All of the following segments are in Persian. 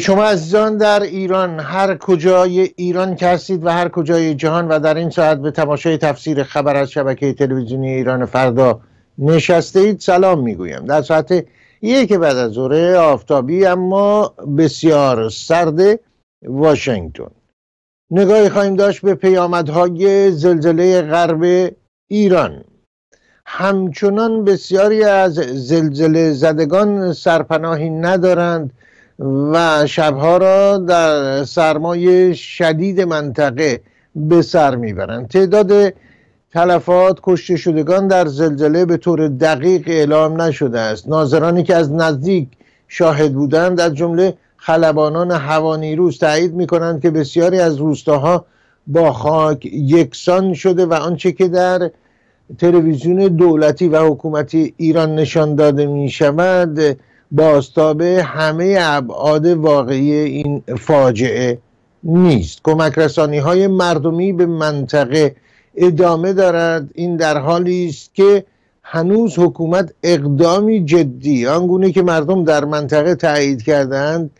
شما عزیزان در ایران هر کجای ایران که هستید و هر کجای جهان و در این ساعت به تماشای تفسیر خبر از شبکه تلویزیونی ایران فردا نشسته اید سلام می‌گویم. در ساعت یک بعد از ظهر آفتابی اما بسیار سرد واشنگتن. نگاهی خواهیم داشت به پیامدهای زلزله غرب ایران. همچنان بسیاری از زلزله زدگان سرپناهی ندارند. و شبها را در سرمای شدید منطقه به سر می‌برند. تعداد تلفات کشته شدگان در زلزله به طور دقیق اعلام نشده است. ناظرانی که از نزدیک شاهد بودند از جمله خلبانان هوانیروز تایید می کنند که بسیاری از روستاها با خاک یکسان شده و آنچه که در تلویزیون دولتی و حکومتی ایران نشان داده می شود باستاب همه ابعاد واقعی این فاجعه نیست. کمک رسانی های مردمی به منطقه ادامه دارد. این در حالی است که هنوز حکومت اقدامی جدی آنگونه که مردم در منطقه تایید کردند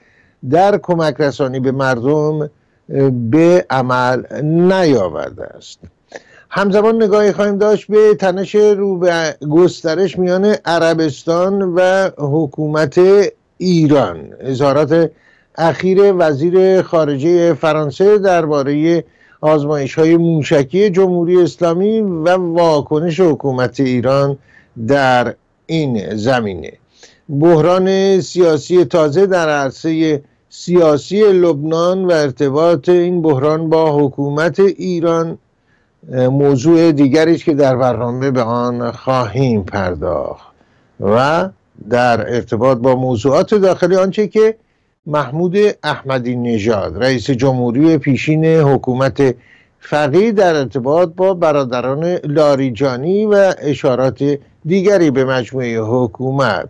در کمک رسانی به مردم به عمل نیاورده است. همزمان نگاهی خواهیم داشت به تنش رو به گسترش میان عربستان و حکومت ایران. اظهارات اخیر وزیر خارجه فرانسه درباره آزمایش های موشکی جمهوری اسلامی و واکنش حکومت ایران در این زمینه. بحران سیاسی تازه در عرصه سیاسی لبنان و ارتباط این بحران با حکومت ایران موضوع دیگری که در برنامه به آن خواهیم پرداخت و در ارتباط با موضوعات داخلی آنچه که محمود احمدی نژاد رئیس جمهوری پیشین حکومت فقی در ارتباط با برادران لاریجانی و اشارات دیگری به مجموعه حکومت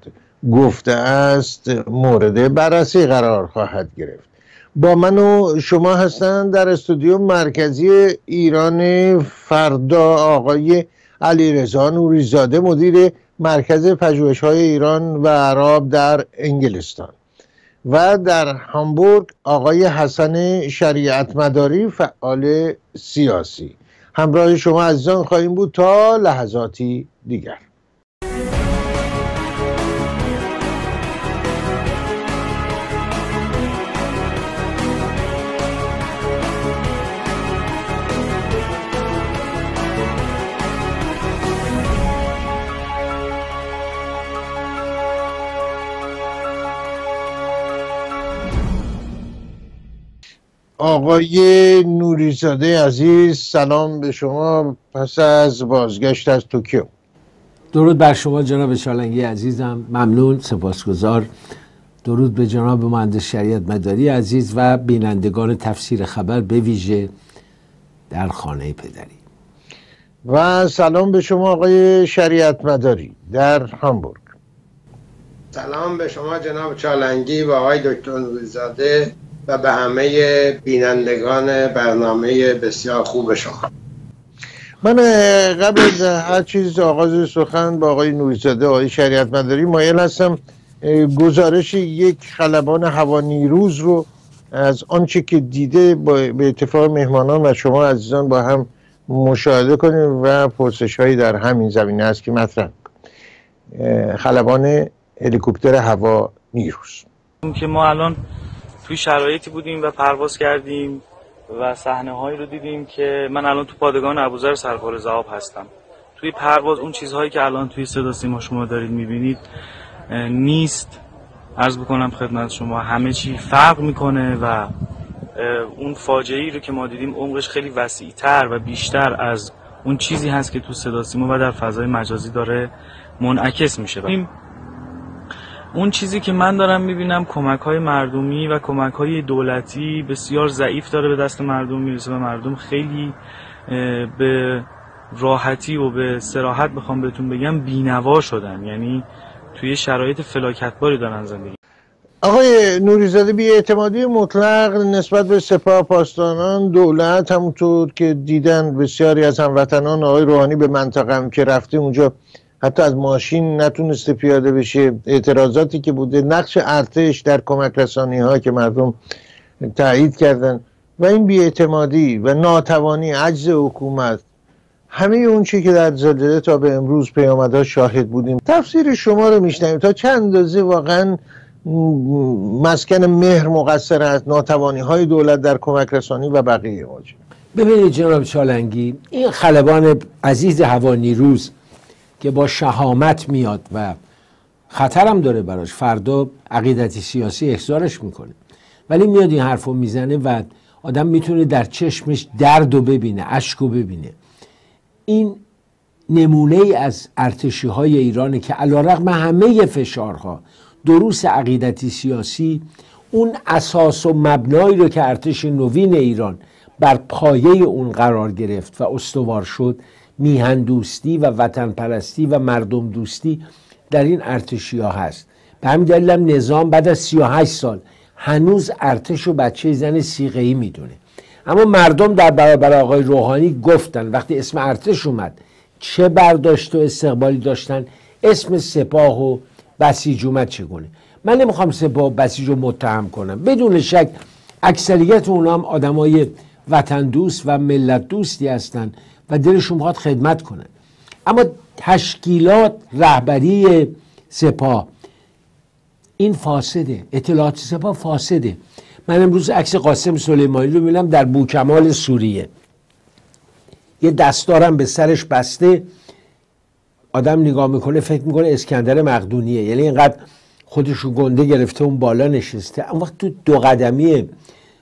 گفته است مورد بررسی قرار خواهد گرفت. با من و شما هستند در استودیو مرکزی ایران فردا آقای علی رضا نوریزاده مدیر مرکز پژوهش های ایران و عرب در انگلستان. و در هامبورگ آقای حسن شریعت مداری فعال سیاسی. همراه شما عزیزان خواهیم بود تا لحظاتی دیگر. آقای نوریزاده عزیز سلام به شما. پس از بازگشت از توکیو. درود بر شما جناب شالنگی عزیزم. ممنون سپاسگزار. درود به جناب مهندس شریعت مداری عزیز و بینندگان تفسیر خبر به ویژه در خانه پدری. و سلام به شما آقای شریعت مداری در هامبورگ. سلام به شما جناب چالنگی و آقای دکتر نوریزاده. و به همه بینندگان برنامه بسیار خوب شما. من قبل از هر چیز آغاز سخن با آقای نوریزاده آقای شریعت مداری مایل هستم گزارش یک خلبان هوا نیروز رو از آنچه که دیده به اتفاق مهمانان و شما عزیزان با هم مشاهده کنیم و پرسش هایی در همین زمینه است که مطرح خلبان هلیکوپتر هوا نیروز که ما الان توی شرایطی بودیم و پرواز کردیم و صحنه هایی رو دیدیم که من الان تو پادگان ابوذر سرکار زهاب هستم. توی پرواز اون چیزهایی که الان توی صدا سیما شما دارید می‌بینید نیست. عرض بکنم خدمت شما همه چی فرق می‌کنه و اون فاجعه ای رو که ما دیدیم عمقش خیلی وسیعتر و بیشتر از اون چیزی هست که تو صدا سیما و در فضای مجازی داره منعکس میشه. اون چیزی که من دارم می‌بینم کمک های مردمی و کمک های دولتی بسیار ضعیف داره به دست مردم می‌رسه و مردم. خیلی به راحتی و به سراحت بخوام بهتون بگم بینوا شدن. یعنی توی شرایط فلاکتباری دارن زندگی. آقای نوریزاده بی اعتمادی مطلق نسبت به سپاه پاسداران دولت همونطور که دیدن بسیاری از هموطنان آقای روحانی به منطقه هم که رفته اونجا حتی از ماشین نتونسته پیاده بشه. اعتراضاتی که بوده نقش ارتش در کمک رسانی ها که مردم تایید کردن. و این بیاعتمادی و ناتوانی عجز حکومت. همه اون چی که در زلزله تا به امروز پیامدها شاهد بودیم. تفسیر شما رو میشنیم تا چند اندازه واقعا مسکن مهر مقصر است ناتوانی های دولت در کمک رسانی و بقیه واجه ببینید جناب چالنگی این خلبان عزیز هوانیروز که با شهامت میاد و خطرم داره براش. فردا عقیدتی سیاسی احضارش می‌کنه. ولی میاد این حرف می‌زنه و آدم می‌تونه در چشمش درد و ببینه اشک رو ببینه. این نمونه ای از ارتشی های ایرانه که علا رقم همه فشارها دروس عقیدتی سیاسی اون اساس و مبنایی رو که ارتش نوین ایران بر پایه اون قرار گرفت و استوار شد میهن دوستی و وطن پرستی و مردم دوستی در این ارتشی ها هست. به همین دلیل نظام بعد از 38 سال هنوز ارتش و بچه زن سیغه ای می‌دونه. اما مردم در برابر آقای روحانی گفتن وقتی اسم ارتش اومد چه برداشت و استقبالی داشتن اسم سپاه و بسیج اومد چگونه؟ من نمی‌خوام سپاه بسیج رو متهم کنم. بدون شک اکثریت اونا هم آدمای وطن دوست و ملت دوستی هستن. و دلشون می‌خواد خدمت کنن. اما تشکیلات رهبری سپاه این فاسده اطلاعات سپاه فاسده. من امروز عکس قاسم سلیمانی رو می‌بینم در بوکمال سوریه. یه دستارم به سرش بسته. آدم نگاه می‌کنه فکر می‌کنه اسکندر مقدونیه. یعنی اینقدر خودش رو گنده گرفته اون بالا نشسته. اون وقت تو دو قدمی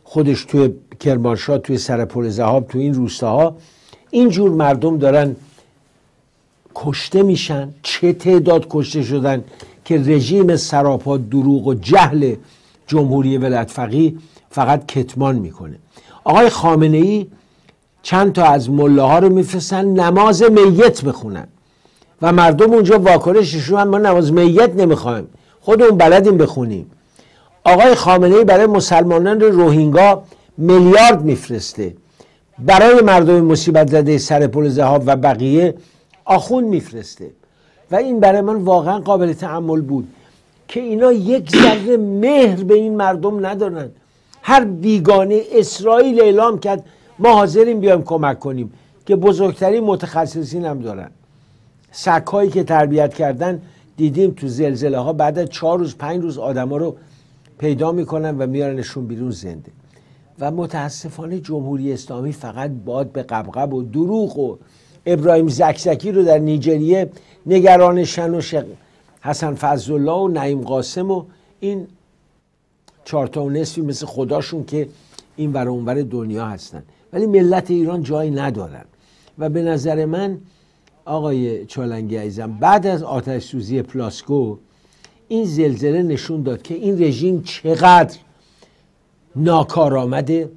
خودش توی کرمانشاه توی سرپل زهاب تو این روستاها. اینجور مردم دارن کشته میشن. چه تعداد کشته شدن که رژیم سراپا دروغ و جهل جمهوری ولایت فقیه فقط کتمان می‌کنه. آقای خامنه ای چند تا از مله ها رو میفرستن نماز میت بخونن و مردم اونجا واکنششون ما نماز میت نمی‌خوایم. خودمون بلدیم بخونیم. آقای خامنه ای برای مسلمانان روهینگا میلیارد میفرسته. برای مردم مصیبت زده سر پل زهاب و بقیه آخون میفرسته. و این برای من واقعا قابل تعمل بود که اینا یک ذره مهر به این مردم ندارن. هر بیگانه اسرائیل اعلام کرد ما حاضریم بیایم کمک کنیم که بزرگترین متخصصین هم دارن. سکهایی که تربیت کردن دیدیم تو زلزله ها بعد از چهار روز پنج روز آدما رو پیدا می‌کنن و میارنشون بیرون زنده. و متاسفانه جمهوری اسلامی فقط باد به قبقب و دروغ و ابراهیم زکزکی رو در نیجریه نگران شن و شق حسن فضلالله و نعیم قاسم و این چارتا و نصفی مثل خداشون که این ور اونور دنیا هستن. ولی ملت ایران جایی ندارن. و به نظر من آقای چالنگی عزیزم بعد از آتش سوزی پلاسکو این زلزله نشون داد که این رژیم چقدر ناکارآمده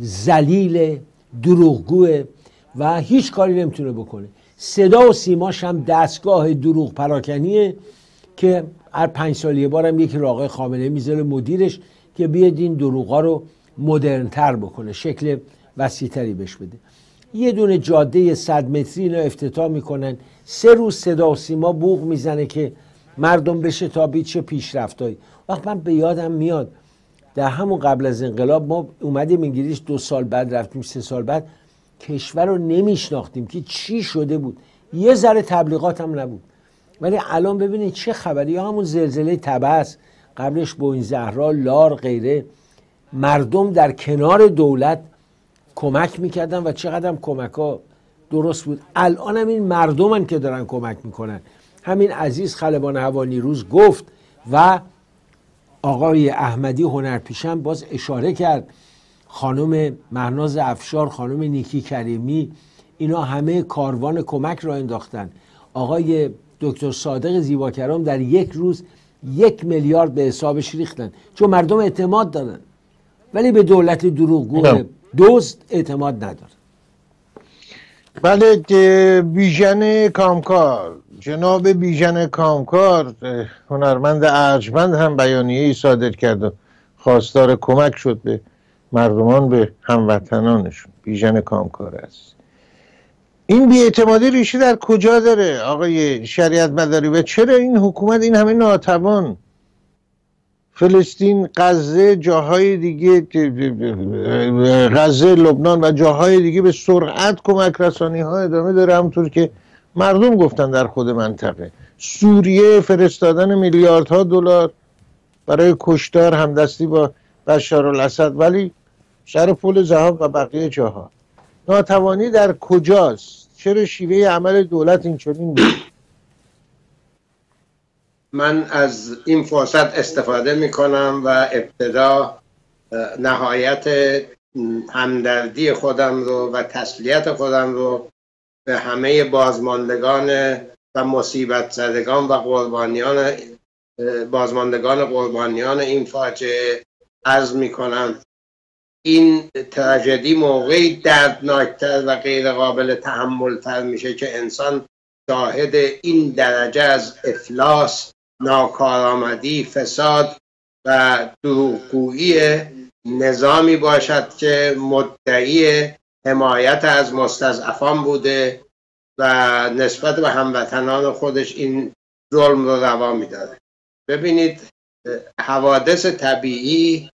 زلیل دروغگوه و هیچ کاری نمی‌تونه بکنه. صدا و سیماش هم دستگاه دروغ پراکنیه که هر پنج سال یه بارم یکی رو آقای خامنه می‌ذاره مدیرش که بیاد این دروغا رو مدرنتر بکنه شکل وسیعتری بش بده. یه دونه جاده صد متری اینا افتتاح می‌کنن. سه روز صدا و سیما بوغ می‌زنه که مردم بشه تا چه پیشرفتایی. وقت من به یادم میاد در همون قبل از انقلاب ما اومدیم انگلیس دو سال بعد رفتیم سه سال بعد کشور رو نمیشناختیم که چی شده بود. یه ذره تبلیغات هم نبود. ولی الان ببینید چه خبری یا همون زلزله تبس قبلش با این زهرا لار غیره. مردم در کنار دولت کمک می‌کردن و چقدر کمک ها درست بود. الان هم این مردمن که دارن کمک می‌کنن. همین عزیز خلبان هوانی روز گفت و آقای احمدی هنرپیشم باز اشاره کرد. خانم مهناز افشار خانم نیکی کریمی اینا همه کاروان کمک را انداختن. آقای دکتر صادق زیباکرام در یک روز یک میلیارد به حسابش ریختن. چون مردم اعتماد دارن. ولی به دولت دروغگو. دزد اعتماد ندارن. بله بیژن کامکار. جناب بیژن کامکار هنرمند ارجمند هم بیانیه ای صادر کرد و خواستار کمک شد به مردمان به هموطنانشون. بیژن کامکار است. این بیاعتمادی ریشه در کجا داره؟ آقای شریعت مداری و چرا این حکومت این همه ناتوان فلسطین غزه جاهای دیگه غزه لبنان و جاهای دیگه به سرعت کمک رسانی ها ادامه داره. همونطور که مردم گفتن در خود منطقه. سوریه فرستادن میلیاردها دلار برای کشتار همدستی با بشار الاسد. ولی سر پل زهاب و بقیه جاها. ناتوانی در کجاست؟ چرا شیوه عمل دولت این چنین بود؟ من از این فرصت استفاده می کنم و ابتدا نهایت همدردی خودم رو و تسلیت خودم رو به همه بازماندگان و مصیبت زدگان و قربانیان بازماندگان قربانیان این فاجعه عرض می کنم این تراژدی موقعی دردناکتر و غیر قابل تحمل تر میشه که انسان شاهد این درجه از افلاس ناکارآمدی فساد و دروغگویی نظامی باشد که مدعی حمایت از مستضعفان بوده و نسبت به هموطنان خودش این ظلم رو روا میداره ببینید حوادث طبیعی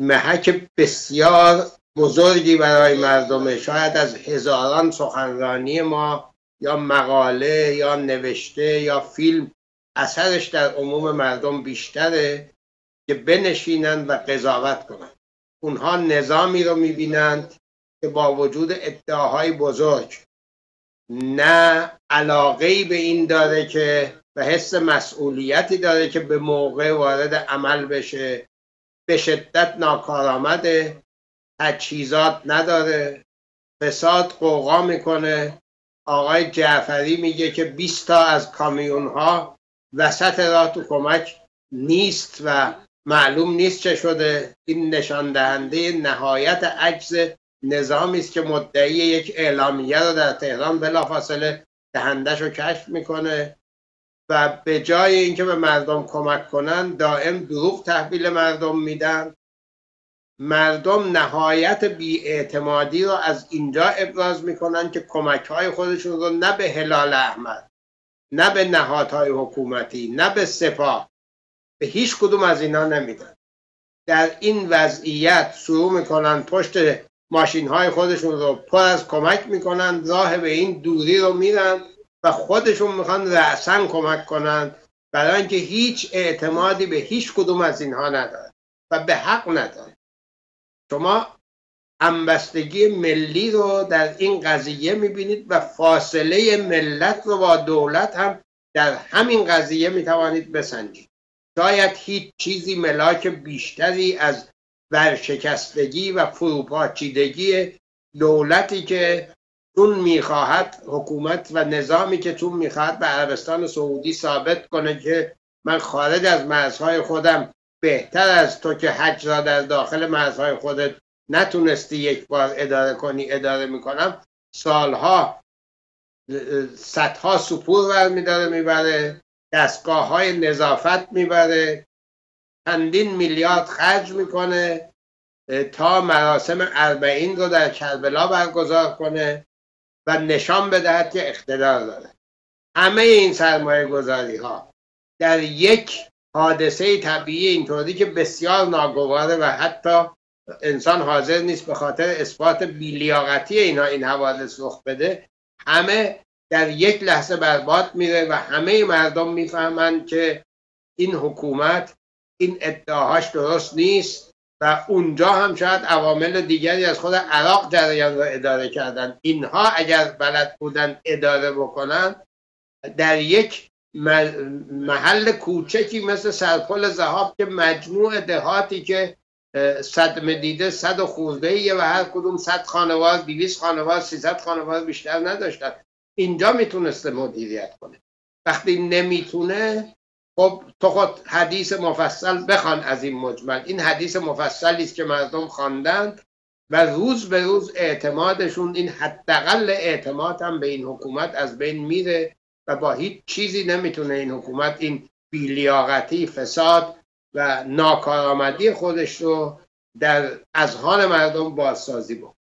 محک بسیار بزرگی برای مردم شاید از هزاران سخنرانی ما یا مقاله یا نوشته یا فیلم اثرش در عموم مردم بیشتره که بنشینند و قضاوت کنند اونها نظامی رو می‌بینند که با وجود ادعاهای بزرگ. نه علاقه به این داره که و حس مسئولیتی داره که به موقع وارد عمل بشه. به شدت ناکارآمده تجهیزات نداره. فساد قوقا می‌کنه. آقای جعفری میگه که 20 تا از کامیون ها وسط راه تو کمک نیست و معلوم نیست چه شده. این نشان دهنده نهایت عجز نظامی است که مدعی یک اعلامیه رو در تهران بلافاصله دهندش رو کشف می‌کنه و به جای اینکه به مردم کمک کنن دائم دروغ تحویل مردم میدن. مردم نهایت بیاعتمادی رو از اینجا ابراز می‌کنن که کمک های خودشون رو نه به هلال احمد نه به نهادهای حکومتی نه به سپاه. به هیچ کدوم از اینا نمیدن. در این وضعیت شروع می‌کنن پشت ماشین های خودشون رو پر از کمک می‌کنن راه به این دوری رو میرن و خودشون می‌خوان رأسن کمک کنن برای اینکه هیچ اعتمادی به هیچ کدوم از اینها ندارن و به حق ندارن. شما همبستگی ملی رو در این قضیه می‌بینید و فاصله ملت رو با دولت هم در همین قضیه می‌توانید بسنجید. شاید هیچ چیزی ملاک بیشتری از ورشکستگی و فروپاچیدگی دولتی که چون می‌خواهد حکومت و نظامی که چون می‌خواهد به عربستان سعودی ثابت کنه که من خارج از مرزهای خودم بهتر از تو که حج را در داخل مرزهای خودت نتونستی یک بار اداره کنی اداره می‌کنم. سالها صدها سپور ور میداره می‌بره. دستگاه های نظافت می‌بره. چندین میلیارد خرج می‌کنه. تا مراسم اربعین رو در کربلا برگزار کنه و نشان بدهد که اقتدار داره. همه این سرمایه گذاری ها در یک حادثه طبیعی اینطوری که بسیار ناگواره و حتی انسان حاضر نیست به خاطر اثبات بیلیاقتی اینا این حوادث رخ بده. همه در یک لحظه برباد میره و همه مردم می‌فهمند که این حکومت این ادعاهاش درست نیست و اونجا هم شاید عوامل دیگری از خود عراق جریان را اداره کردن. اینها اگر بلد بودن اداره بکنن در یک محل کوچکی مثل سرپل زهاب که مجموع دهاتی که صد مدیده صد خورده و هر کدوم صد خانواز دیویس خانواز سیصد خانواز بیشتر نداشتن. اینجا می‌تونسته مدیریت کنه. وقتی نمی‌تونه خب تو خود حدیث مفصل بخوان از این مجمل. این حدیث مفصلی است که مردم خواندند و روز به روز اعتمادشون این حداقل اعتماد هم به این حکومت از بین میره و با هیچ چیزی نمی‌تونه این حکومت این بیلیاقتی فساد و ناکارآمدی خودش رو در اذهان مردم بازسازی بود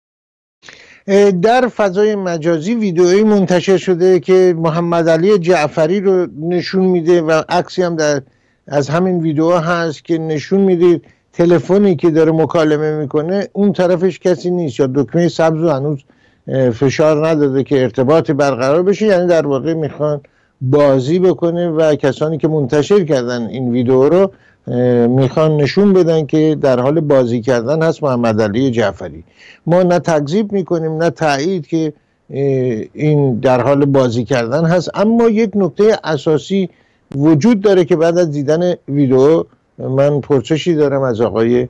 در فضای مجازی ویدئویی منتشر شده که محمد علی جعفری رو نشون میده و عکسی هم در از همین ویدیو هست که نشون میده تلفنی که داره مکالمه می‌کنه اون طرفش کسی نیست یا دکمه سبز و هنوز فشار نداده که ارتباط برقرار بشه یعنی در واقع می‌خوان بازی بکنه و کسانی که منتشر کردن این ویدیو رو می‌خوان نشون بدن که در حال بازی کردن هست محمد علی جعفری. ما نه تکذیب می‌کنیم نه تایید که این در حال بازی کردن هست. اما یک نکته اساسی وجود داره که بعد از دیدن ویدیو من پرسشی دارم از آقای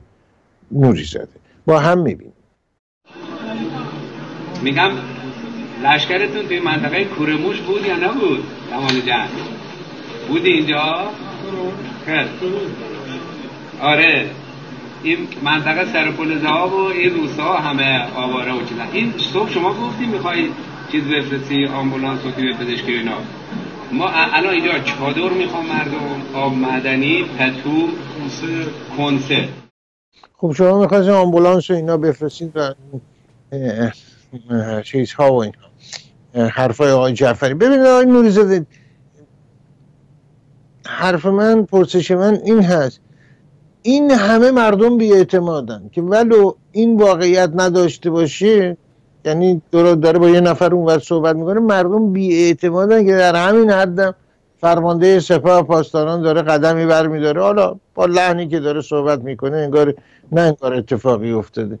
نوری زده با هم می‌بینیم. میگم لشکرتون توی منطقه کورموش بود یا نبود؟ زمان جنگ بودی اینجا؟ آره. این منطقه سرپل زهاب و این روسا همه آواره و چیزا. این صبح شما گفتی می‌خوای چیز بفرستی آمبولانس و تیم پزشکی اینا. ما الان اینجا چادر می‌خوام مردم آب معدنی پتو کنسه. خب شما می‌خواید آمبولانس و اینا بفرستید و چیزها و اینا. حرفای آقای جعفری. ببینید آقای نوری حرف من پرسش من این هست. این همه مردم بیاعتمادن که ولو این واقعیت نداشته باشه یعنی داره با یه نفر اونور صحبت می‌کنه مردم بیاعتمادن که در همین حدم فرمانده سپاه پاسداران داره قدمی برمیداره. حالا با لحنی که داره صحبت می‌کنه انگار نه انگار اتفاقی افتاده.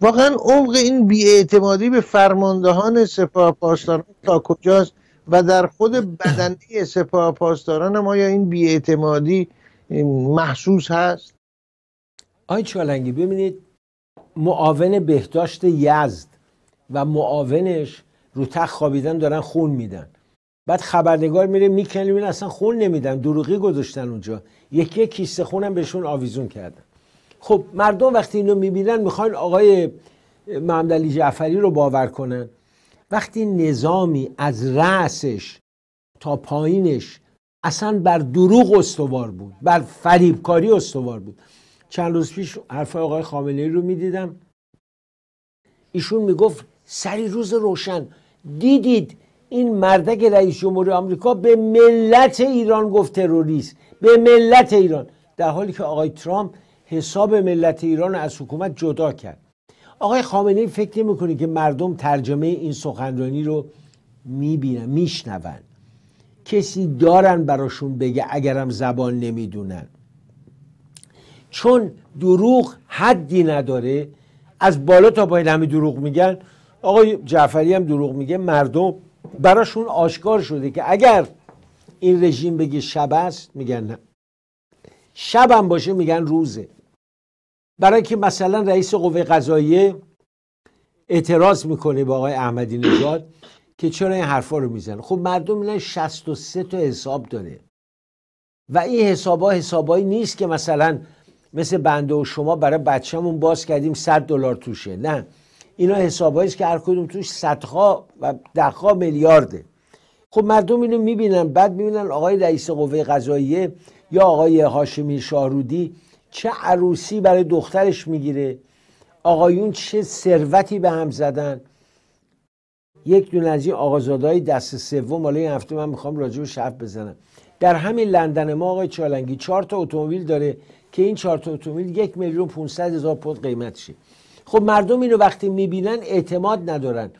واقعا عمق این بیاعتمادی به فرماندهان سپاه پاسداران تا کجاست؟ و در خود بدنی سپاه پاسداران ما یا این بیاعتمادی محسوس هست؟ آی چالنگی ببینید معاون بهداشت یزد و معاونش رو تخت خوابیدن دارن خون میدن. بعد خبرنگار میره می‌کنه می‌بینه اصلا خون نمیدن. دروغی گذاشتن اونجا. یکی کیسه خونم بهشون آویزون کردن. خب مردم وقتی اینو می‌بینن می‌خوان آقای محمد علی جعفری رو باور کنن. وقتی نظامی از رأسش تا پایینش اصلا بر دروغ استوار بود بر فریبکاری استوار بود. چند روز پیش حرف آقای خامنه رو می‌دیدم. ایشون می‌گفت سری روز روشن. دیدید این مردک رئیس جمهور آمریکا به ملت ایران گفت تروریست به ملت ایران. در حالی که آقای ترامپ حساب ملت ایران از حکومت جدا کرد. آقای خامنه ای فکر نمی‌کنه که مردم ترجمه این سخنرانی رو می‌بینن میشنون؟ کسی دارن براشون بگه اگرم زبان نمی‌دونن؟ چون دروغ حدی نداره. از بالا تا پایین همه دروغ میگن. آقای جعفری هم دروغ میگه. مردم براشون آشکار شده که اگر این رژیم بگه شب است میگن نه. شب هم باشه میگن روزه. برای که مثلا رئیس قوه قضاییه اعتراض می‌کنه با آقای احمدی نژاد که چرا این حرفا رو می‌زنه. خب مردم میگن 63 تا حساب داره. و این حسابا حسابایی نیست که مثلا مثل بنده و شما برای بچه‌مون باز کردیم 100 دلار توشه. نه. اینا حسابایی است که هر کدوم توش صدها و دهها میلیارده. خب مردم اینو می‌بینن. بعد می‌بینن آقای رئیس قوه قضاییه یا آقای هاشمی شاهرودی چه عروسی برای دخترش می‌گیره. آقایون چه ثروتی به هم زدن. یک دونه از این آقازادهای دست سوم حالا این هفته من می‌خوام راجع به شرف بزنم. در همین لندن ما آقای چالنگی چهار تا اتومبیل داره که این چهار تا اتومبیل یک میلیون 500 هزار پوند قیمتشه. خب مردم اینو وقتی می‌بینن اعتماد ندارن.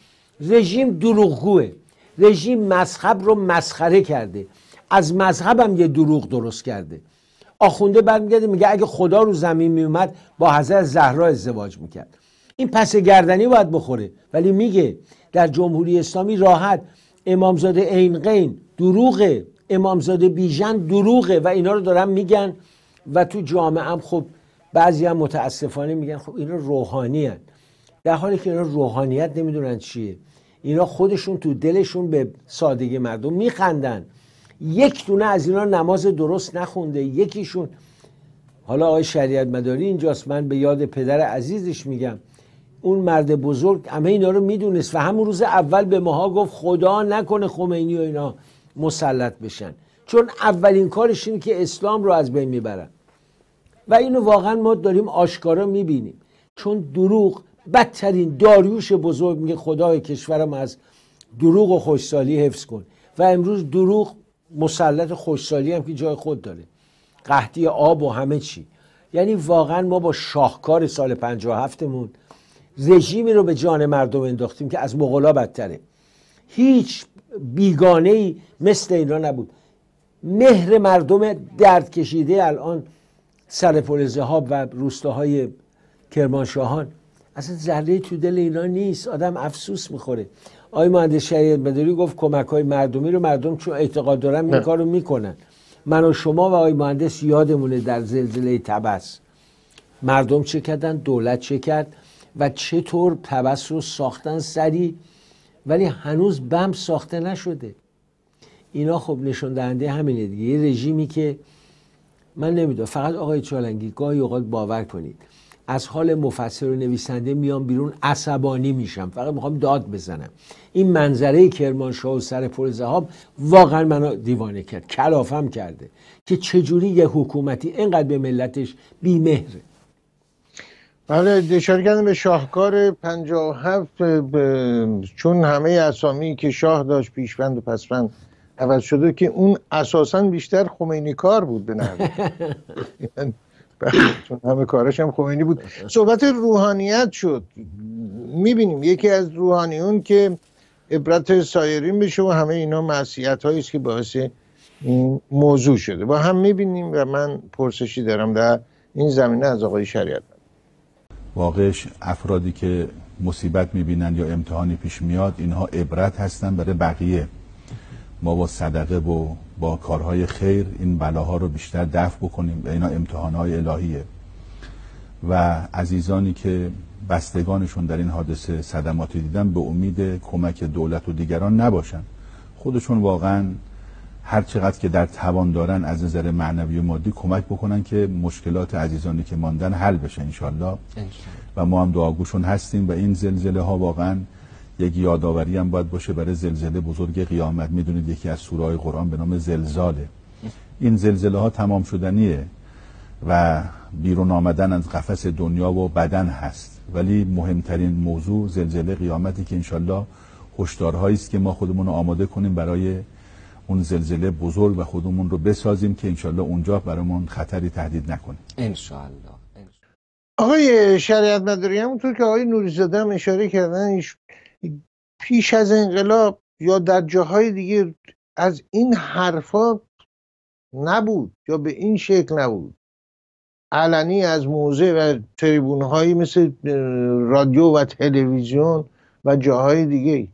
رژیم دروغگوه. رژیم مذهب رو مسخره کرده. از مذهب هم یه دروغ درست کرده. آخونده برمیگرده میگه اگه خدا رو زمین میومد با حضرت زهرا ازدواج می‌کرد. این پس گردنی باید بخوره. ولی میگه در جمهوری اسلامی راحت. امامزاده عین دروغه. امامزاده بیژن دروغه و اینا رو دارن میگن. و تو جامعه هم خب بعضی هم متاسفانه میگن خب اینا روحانی هن. در حالی که اینا روحانیت نمی‌دونن چیه. اینا خودشون تو دلشون به سادگی مردم میخندن. یک دونه از اینا نماز درست نخونده یکیشون حالا آقای شریعت مداری اینجاست من به یاد پدر عزیزش میگم. اون مرد بزرگ همه اینا رو می‌دونست و همون روز اول به ماها گفت خدا نکنه خمینی و اینا مسلط بشن. چون اولین کارش اینه که اسلام رو از بین می‌برن. و اینو واقعا ما داریم آشکارا می‌بینیم. چون دروغ بدترین داریوش بزرگ میگه خدای کشورم از دروغ و خوشسالی حفظ کن. و امروز دروغ مسلط خوشسالی هم که جای خود داره. قحطی آب و همه چی. یعنی واقعا ما با شاهکار سال 57 مون رژیمی رو به جان مردم انداختیم که از مغلا بدتره. هیچ بیگانه ای مثل اینا نبود. مهر مردم درد کشیده الان سر پل زهاب و روستاهای کرمانشاهان. اصلا ذره تو دل اینا نیست. آدم افسوس می‌خوره. آقای مهندس شریعت مداری گفت کمک های مردمی رو مردم چون اعتقاد دارن این کار رو می‌کنن. من و شما و آقای مهندس یادمونه در زلزله تبس. مردم چه کردن؟ دولت چه کرد؟ و چطور تبس رو ساختن سری ولی هنوز بم ساخته نشده. اینا خب نشون دهنده همینه دیگه. یه رژیمی که من نمی‌دونم. فقط آقای چالنگی گاهی اوقات باور کنید. از حال مفسر و نویسنده میام بیرون عصبانی میشم. فقط می‌خوام داد بزنم. این منظره کرمانشاه و سر پر زهاب واقعا منو دیوانه کرد کلافم کرده که چجوری یه حکومتی اینقدر به ملتش بیمهره. بله اشاره کردم به شاهکار 57 چون همه اسامی که شاه داشت پیشوند و پسوند عوض شده که اون اساسا بیشتر خمینی کار بود به چون همه کارش هم خمینی بود. صحبت روحانیت شد. می‌بینیم. یکی از روحانیون که عبرت سایرین بشه و همه اینا معصیت است که باعث این موضوع شده. با هم می‌بینیم و من پرسشی دارم در این زمینه از آقای شریعت. واقعش افرادی که مصیبت می‌بینن یا امتحانی پیش میاد اینها عبرت هستن برای بقیه. ما با صدقه و با کارهای خیر این بلاها رو بیشتر دفع بکنیم و اینا امتحانهای الهیه. و عزیزانی که بستگانشون در این حادثه صدماتی دیدن به امید کمک دولت و دیگران نباشن. خودشون واقعا هر چقدر که در توان دارن از نظر معنوی و مادی کمک بکنن که مشکلات عزیزانی که ماندن حل بشه انشالله و ما هم دعاگوشون هستیم و این زلزله ها واقعا یک یادآوری هم باید باشه برای زلزله بزرگ قیامت. می‌دونید یکی از سوره قرآن به نام زلزاله. این زلزله ها تمام شدنیه و بیرون آمدن از قفس دنیا و بدن هست. ولی مهمترین موضوع زلزله قیامتی که انشالله هشدارهایی است که ما خودمون رو آماده کنیم برای اون زلزله بزرگ و خودمون رو بسازیم که انشالله اونجا برامون خطری تهدید نکنه. انشالله آقای شریعت مداری همونطور که آقای نوریزاده هم اشاره کردن پیش از انقلاب یا در جاهای دیگه از این حرفا نبود یا به این شکل نبود. علنی از موزه و تریبون هایی مثل رادیو و تلویزیون و جاهای دیگه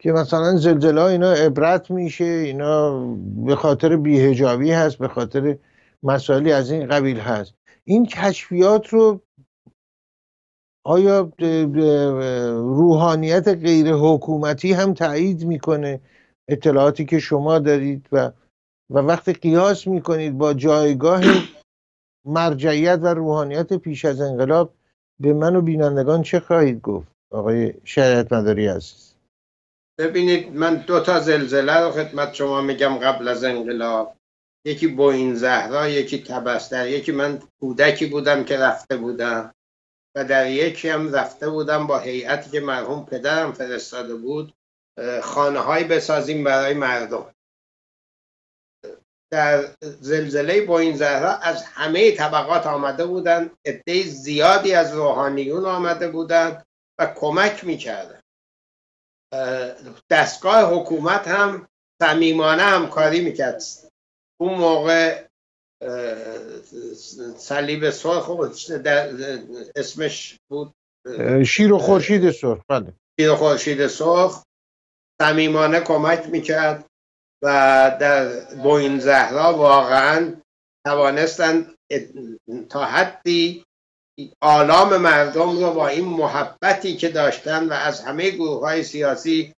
که مثلا زلزله اینا عبرت میشه اینا به خاطر بیهجابی هست به خاطر مسائلی از این قبیل هست. این کشفیات رو آیا روحانیت غیر حکومتی هم تایید می‌کنه اطلاعاتی که شما دارید و و وقتی قیاس می‌کنید با جایگاه مرجعیت و روحانیت پیش از انقلاب به من و بینندگان چه خواهید گفت؟ آقای شریعت مداری عزیز. ببینید من دو تا زلزله رو خدمت شما میگم قبل از انقلاب. یکی بوین زهرا یکی تبستر یکی من کودکی بودم که رفته بودم. و در یکی هم رفته بودم با هیئتی که مرحوم پدرم فرستاده بود خانه بسازیم برای مردم. در زلزله بوین زهرا از همه طبقات آمده بودند عده زیادی از روحانیون آمده بودند و کمک می‌کردن دستگاه حکومت هم صمیمانه همکاری می‌کرد. اون موقع صلیب سرخ اسمش بود شیر و خورشید سرخ بله. شیر و خورشید سرخ. صمیمانه کمک می‌کرد و در بوین زهرا واقعا توانستند تا حدی آلام مردم رو با این محبتی که داشتن و از همه گروه های سیاسی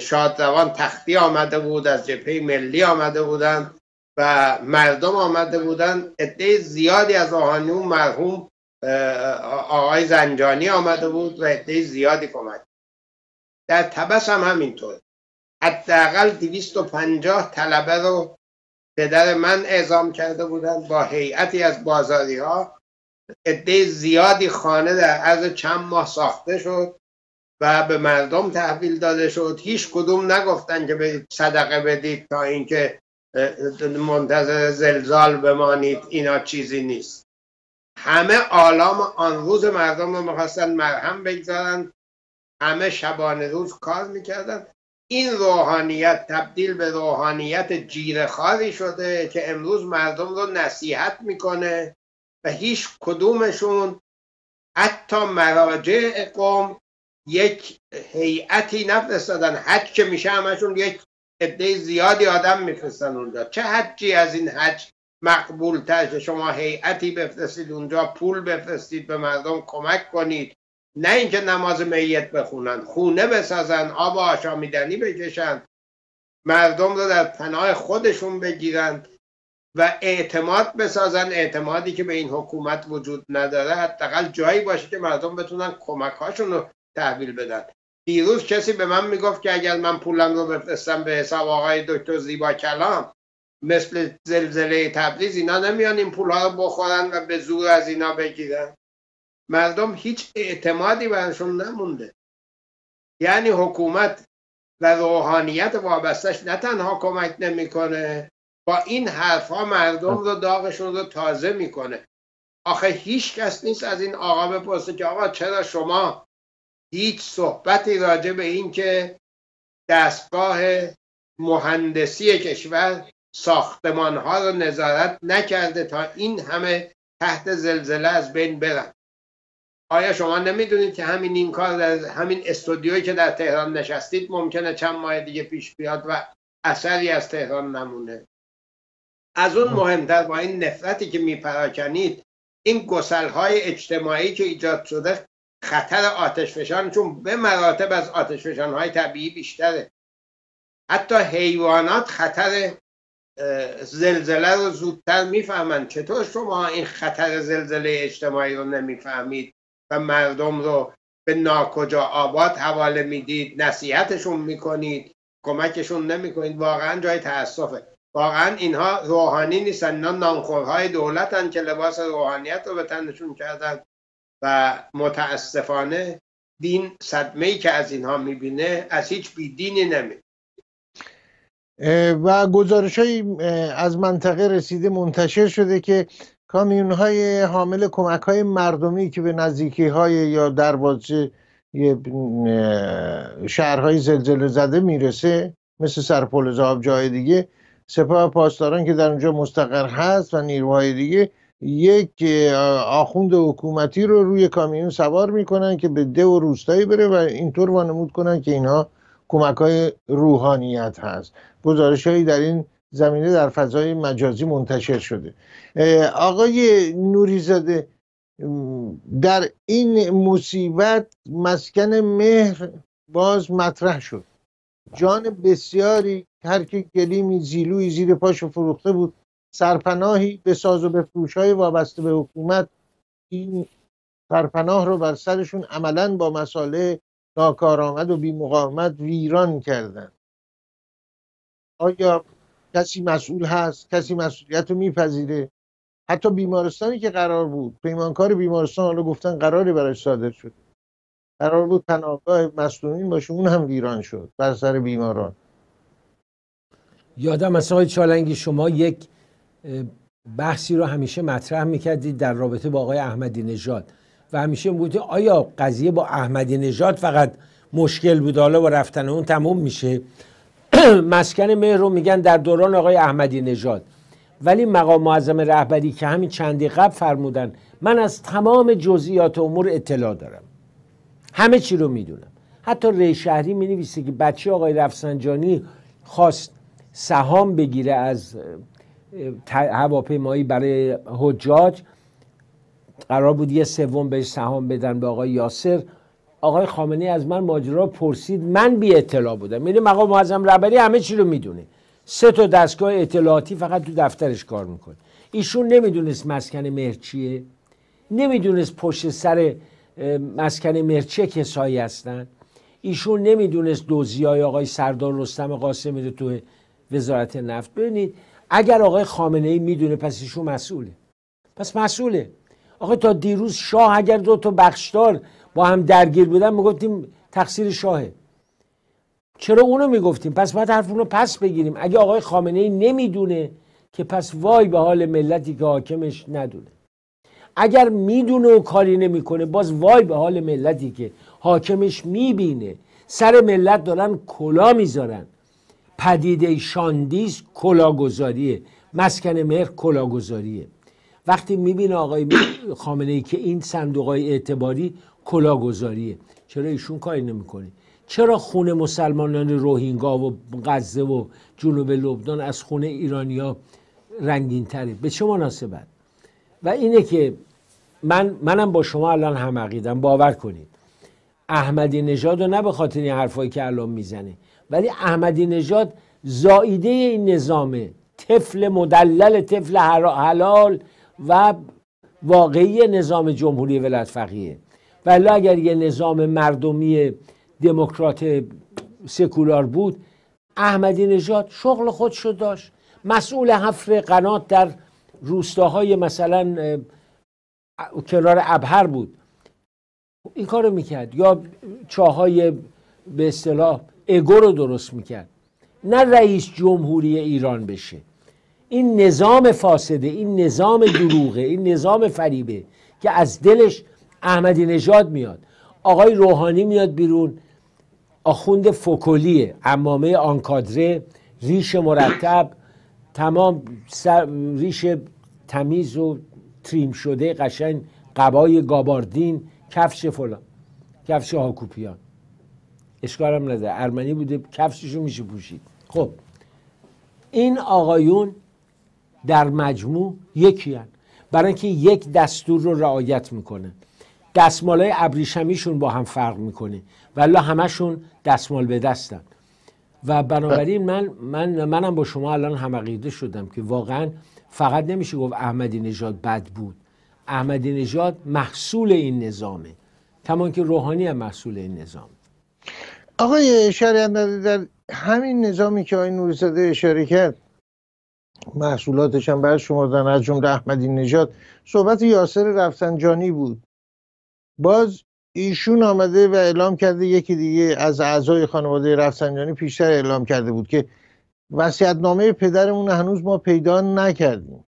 شادروان تختی آمده بود از جبهه ملی آمده بودند. و مردم آمده بودن. عده زیادی از آهانیون مرحوم آقای زنجانی آمده بود و عده زیادی کمک. در تبس هم همینطور. حداقل 250 طلبه رو پدر من اعزام کرده بودن با هیئتی از بازاری ها عده زیادی خانه در عرض چند ماه ساخته شد و به مردم تحویل داده شد. هیچ کدوم نگفتن که به صدقه بدید تا اینکه منتظر زلزال بمانید اینا چیزی نیست. همه آلام آن روز مردم رو می‌خواستن مرهم بگذارن. همه شبانه روز کار می‌کردن. این روحانیت تبدیل به روحانیت جیرخاری شده که امروز مردم رو نصیحت می‌کنه و هیچ کدومشون حتی مراجع قوم یک هیئتی نفرستادن. حج که میشه همشون یک عده زیادی آدم میفرستن اونجا. چه حجی از این حج مقبول تر شما هیئتی بفرستید اونجا پول بفرستید به مردم کمک کنید. نه اینکه نماز میت بخونن خونه بسازن آب آشامیدنی بکشن. مردم رو در پناه خودشون بگیرند و اعتماد بسازن. اعتمادی که به این حکومت وجود نداره حداقل جایی باشه که مردم بتونن کمک هاشون رو تحویل بدن. دیروز کسی به من می‌گفت که اگر من پولم رو بفرستم به حساب آقای دکتر زیبا کلام مثل زلزله تبریز اینا نمیان این پول ها رو بخورن و به زور از اینا بگیرن. مردم هیچ اعتمادی برشون نمونده. یعنی حکومت و روحانیت وابستش نه تنها کمک نمی‌کنه با این حرفها مردم رو داغشون رو تازه می‌کنه. آخه هیچ کس نیست از این آقا بپرسه که آقا چرا شما هیچ صحبتی راجع به این که دستگاه مهندسی کشور ساختمان ها رو نظارت نکرده تا این همه تحت زلزله از بین برن. آیا شما نمی‌دونید که همین این کار در همین استودیویی که در تهران نشستید ممکنه چند ماه دیگه پیش بیاد و اثری از تهران نمونه؟ از اون مهمتر با این نفرتی که میپراکنید این گسل های اجتماعی که ایجاد شده خطر آتش فشان چون به مراتب از آتش فشان های طبیعی بیشتره. حتی حیوانات خطر زلزله رو زودتر می‌فهمند. چطور شما این خطر زلزله اجتماعی رو نمی‌فهمید و مردم رو به ناکجا آباد حواله می‌دید نصیحتشون می‌کنید کمکشون نمی‌کنید؟ واقعا جای تاسفه واقعا اینها روحانی نیستن. اینا نانخورهای دولتن که لباس روحانیت رو به تنشون کردن. و متاسفانه دین صدمه ای که از اینها می‌بینه از هیچ بیدینی نمی و گزارش های از منطقه رسیده منتشر شده که کامیون های حامل کمک های مردمی که به نزدیکی های یا دروازه شهرهای زلزله زده می‌رسه مثل سرپل زاب جای دیگه سپاه پاسداران که در اونجا مستقر هست و نیروهای دیگه یک آخوند حکومتی رو روی کامیون سوار می‌کنن که به ده و روستایی بره و اینطور وانمود کنن که اینها کمک های روحانیت هست. گزارش هایی در این زمینه در فضای مجازی منتشر شده. آقای نوریزاده در این مصیبت مسکن مهر باز مطرح شد. جان بسیاری هر که گلیمی زیلوی زیر پاش فروخته بود. سرپناهی به ساز و به های وابسته به حکومت این سرپناه رو بر سرشون عملا با مساله ناکارآمد و بیمقاومت ویران کردن. آیا کسی مسئول هست؟ کسی مسئولیت رو میپذیره؟ حتی بیمارستانی که قرار بود پیمانکار بیمارستان حالا گفتن قراری برای صادر شد قرار بود پناهگاه مصدومین باشه اون هم ویران شد بر سر بیماران. یادم از آقای چالنگی شما یک بحثی رو همیشه مطرح می‌کردید در رابطه با آقای احمدی نژاد و همیشه بودید آیا قضیه با احمدی نژاد فقط مشکل بود؟ حالا با رفتن اون تموم میشه. مسکن مهر رو میگن در دوران آقای احمدی نژاد ولی مقام معظم رهبری که همین چندی قبل فرمودن من از تمام جزئیات امور اطلاع دارم. همه چی رو می‌دونم. حتی ری شهری می که بچه آقای رفسنجانی خواست سهام بگیره از هواپیمایی برای حجاج. قرار بود یه سوم بهش سهام بدن به آقای یاسر. آقای خامنه از من ماجرا پرسید. من بی اطلاع بودم. میره مقام معظم رهبری همه چی رو می‌دونه. سه تا دستگاه اطلاعاتی فقط تو دفترش کار می‌کنه. ایشون نمی‌دونست مسکن مهر چیه. نمی‌دونست پشت سر مسکن مهر چه کسایی هستن. ایشون نمی‌دونست دوزی های آقای سردار رستم قاسمی رو تو وزارت نفت. ببینید اگر آقای خامنه ای می‌دونه پس ایشون مسئوله. پس مسئوله. آقا تا دیروز شاه اگر دو تا بخشدار با هم درگیر بودن می‌گفتیم تقصیر شاهه. چرا اونو می‌گفتیم؟ پس باید حرف اونو پس بگیریم. اگه آقای خامنه ای نمی‌دونه که پس وای به حال ملتی که حاکمش ندونه. اگر می‌دونه و کاری نمی‌کنه باز وای به حال ملتی که حاکمش می‌بینه. سر ملت دارن کلا می‌ذارن. پدیده شاندیز کلاگذاریه مسکن مهر کلاگذاریه وقتی می‌بینه آقای خامنه ای که این صندوق های اعتباری کلاگذاریه چرا ایشون کاری نمی‌کنه؟ چرا خونه مسلمانان روهینگا و غزه و جنوب لبنان از خونه ایرانیا رنگین تره به چه مناسبت؟ و اینه که من منم با شما الان هم عقیدم. باور کنید. احمدی نژاد رو نه به خاطر این حرفایی که الان می‌زنه. ولی احمدی نژاد زاییده این نظامه. طفل مدلل طفل حلال و واقعی نظام جمهوری ولایت فقیه. ولی اگر یه نظام مردمی دموکرات سکولار بود احمدی نژاد شغل خودشو داشت. مسئول حفر قنات در روستاهای مثلا کنار ابهر بود. این کارو می‌کرد. یا چاهای به اصطلاح اگو رو درست می‌کرد. نه رئیس جمهوری ایران بشه. این نظام فاسده این نظام دروغه این نظام فریبه که از دلش احمدی نژاد میاد. آقای روحانی میاد بیرون. آخوند فوکولیه امامه آنکادره ریش مرتب تمام ریش تمیز و تریم شده قشنگ قبای گاباردین کفش فلان کفش هاکوپیان. اشکالم نداره ارمنی بوده کفششو میشه پوشید. خب این آقایون در مجموع یکی هن. برای اینکه یک دستور رو رعایت می‌کنه. دستمالای ابریشمیشون با هم فرق می‌کنه. ولی همشون دستمال به دستن. و بنابراین من, من منم با شما الان هم شدم که واقعا فقط نمیشه گفت احمدی نژاد بد بود. احمدی نژاد محصول این نظامه. کمان که روحانی هم محصول این نظام آقای شریعت در همین نظامی که آقای نوریزاده اشاره کرد محصولاتش هم بر دارن از جمله احمدی نژاد صحبت یاسر رفسنجانی بود. باز ایشون آمده و اعلام کرده یکی دیگه از اعضای خانواده رفسنجانی پیشتر اعلام کرده بود که نامه پدرمون هنوز ما پیدا نکردیم.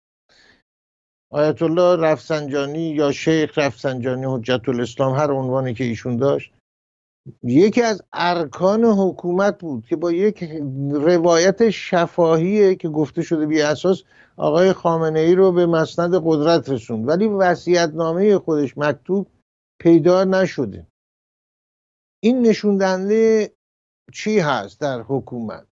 آیت الله رفسنجانی یا شیخ رفسنجانی حجت الاسلام هر عنوانی که ایشون داشت یکی از ارکان حکومت بود که با یک روایت شفاهیه که گفته شده بی اساس آقای خامنه ای رو به مسند قدرت رسوند. ولی وسیعت نامه خودش مکتوب پیدا نشده. این نشون چی هست در حکومت؟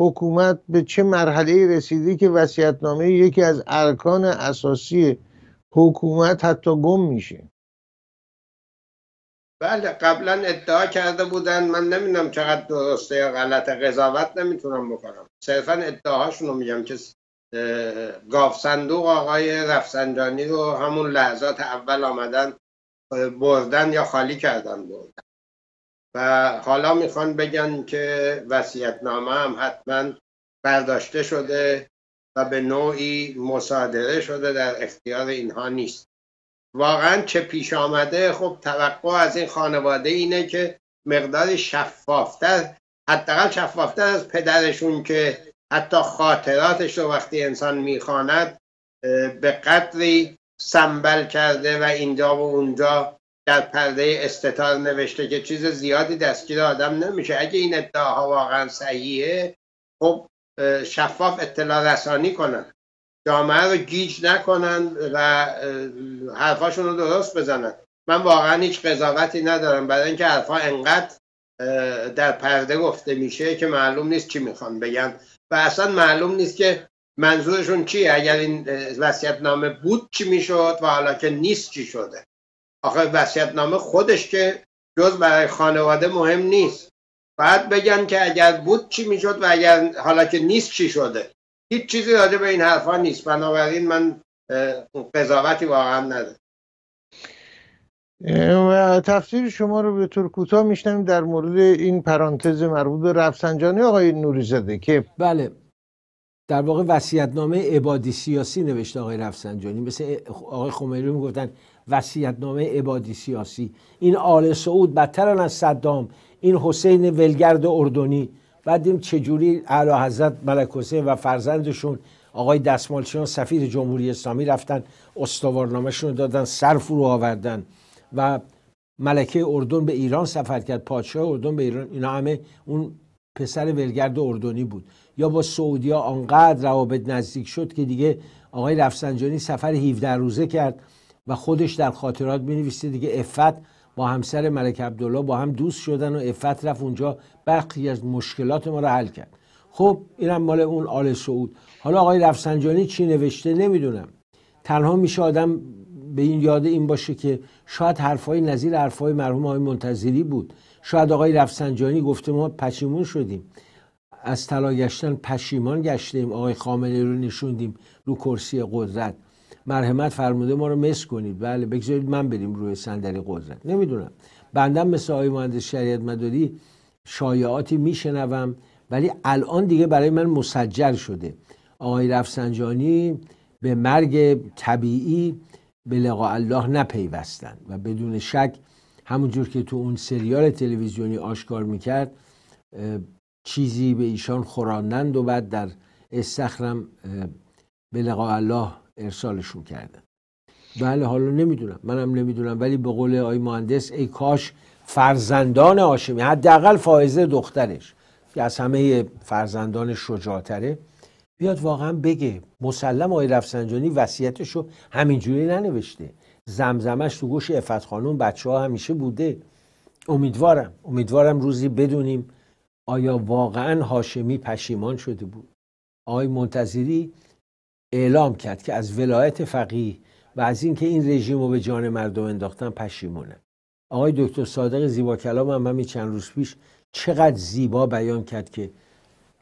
حکومت به چه مرحله رسیده که وصیت‌نامه یکی از ارکان اساسی حکومت حتی گم میشه؟ بله قبلا ادعا کرده بودن. من نمی‌دونم چقدر درسته یا غلط قضاوت نمی‌تونم بکنم. صرفا ادعاهاشون رو میگم که گاف صندوق آقای رفسنجانی رو همون لحظات اول آمدن بردن یا خالی کردن بردن. و حالا می‌خوان بگن که نامه هم حتما برداشته شده و به نوعی مصادره شده در اختیار اینها نیست. واقعا چه پیش آمده خب توقع از این خانواده اینه که مقدار شفافتر حداقل شفافتر از پدرشون که حتی خاطراتش رو وقتی انسان می‌خواند به قدری سنبل کرده و اینجا و اونجا در پرده استتار نوشته که چیز زیادی دستگیر آدم نمیشه. اگه این ادعاها واقعا صحیحه خب شفاف اطلاع رسانی کنن. جامعه رو گیج نکنن و حرفاشون رو درست بزنن. من واقعا هیچ قضاوتی ندارم برای اینکه حرفا انقدر در پرده گفته میشه که معلوم نیست چی می‌خوان بگن. و اصلا معلوم نیست که منظورشون چیه. اگر این وصیت نامه بود چی می‌شد و حالا که نیست چی شده. آخه نامه خودش که جز برای خانواده مهم نیست. باید بگن که اگر بود چی می‌شد و اگر حالا که نیست چی شده. هیچ چیزی راجع به این حرفا نیست. بنابراین من قضاوتی واقعا ندارم. و تفسیر شما رو به طور کوتاه میشنم در مورد این پرانتز مربوط به رفسنجانی آقای نوری زده که بله. در واقع وصیت‌نامه عبادی سیاسی نوشته آقای رفسنجانی. مثل آقای خمینی می‌گفتن وصیت‌نامه عبادی سیاسی. این آل سعود بدترن از صدام. این حسین ولگرد اردنی. بعد دیم چجوری اعلی حضرت ملک حسین و فرزندشون آقای دستمالچیان سفیر جمهوری اسلامی رفتن استوارنامهشون رو دادن سر فرو آوردن و ملکه اردن به ایران سفر کرد پادشاه اردن به ایران. اینا همه اون پسر ولگرد اردنی بود. یا با سعودیا آنقدر روابط نزدیک شد که دیگه آقای رفسنجانی سفر 17 روزه کرد و خودش در خاطرات می دیگه افت با همسر ملک عبدالله با هم دوست شدن و افت رفت اونجا. بقیه از مشکلات ما رو حل کرد. خب اینم مال اون آل سعود. حالا آقای رفسنجانی چی نوشته نمی‌دونم. تنها میشه آدم به این یاد این باشه که شاید حرفای نظیر حرفای مرحوم آقای منتظری بود. شاید آقای رفسنجانی گفته ما پشیمون شدیم. از طلا گشتن پشیمان گشتیم. آقای خامنه رو نشوندیم رو کرسی قدرت. مرحمت فرموده ما رو مس کنید. بله بگذارید من بریم روی صندلی قدرت. نمی‌دونم. بندم مثل آقای مهندس شریعت مداری شایعاتی میشنوم ولی الان دیگه برای من مسجل شده. آقای رفسنجانی به مرگ طبیعی به لقاء الله نپیوستن و بدون شک همونجور که تو اون سریال تلویزیونی آشکار می‌کرد چیزی به ایشان خوراندند و بعد در استخرم به لقاء الله ارسالشون کردن. بله حالا نمی‌دونم. منم نمی‌دونم. ولی به قول آی مهندس ای کاش فرزندان هاشمی حداقل فائزه دخترش که از همه فرزندان شجاعتره بیاد واقعا بگه مسلم آقای رفسنجانی وصیتشو همینجوری ننوشته. زمزمش تو گوش افت خانون بچه ها همیشه بوده. امیدوارم. امیدوارم روزی بدونیم آیا واقعا هاشمی پشیمان شده بود. آقای منتظری اعلام کرد که از ولایت فقیه و از اینکه این رژیم رو به جان مردم انداختن پشیمونه. آقای دکتر صادق زیبا کلام هم همین چند روز پیش چقدر زیبا بیان کرد که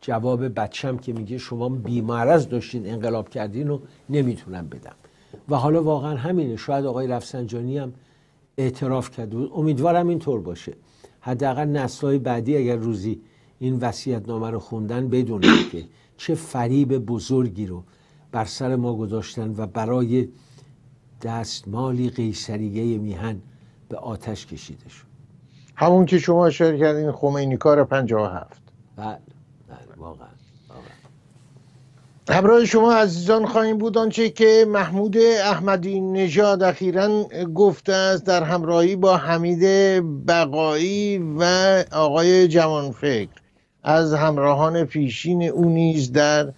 جواب بچم که میگه شما بیمارز داشتین انقلاب کردین رو نمی‌تونم بدم. و حالا واقعا همینه. شاید آقای رفسنجانی هم اعتراف کرده بود. امیدوارم اینطور باشه. حداقل نسلهای بعدی اگر روزی این وصیت نامه رو خوندن بدونن که چه فریب بزرگی رو بر سر ما گذاشتن و برای دستمالی قیصریه میهن به آتش کشیده شد. همون که شما اشاره کردین خمینی کار 57 بله بله واقعا. همراه شما عزیزان خواهیم بود آنچه که محمود احمدی نژاد اخیرا گفته است در همراهی با حمید بقایی و آقای جوانفکر. از همراهان پیشین او نیز در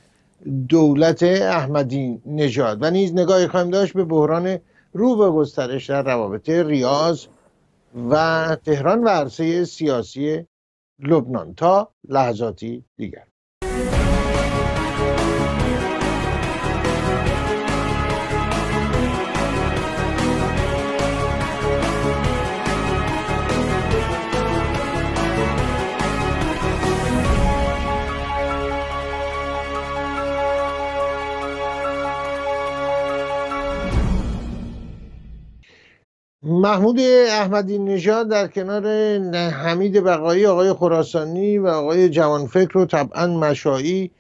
دولت احمدی نژاد. و نیز نگاهی خواهیم داشت به بحران رو به گسترش در روابط ریاض و تهران و عرصه سیاسی لبنان تا لحظاتی دیگر. محمود احمدی نژاد در کنار حمید بقایی آقای خراسانی و آقای جوانفکر رو طبعا مشایی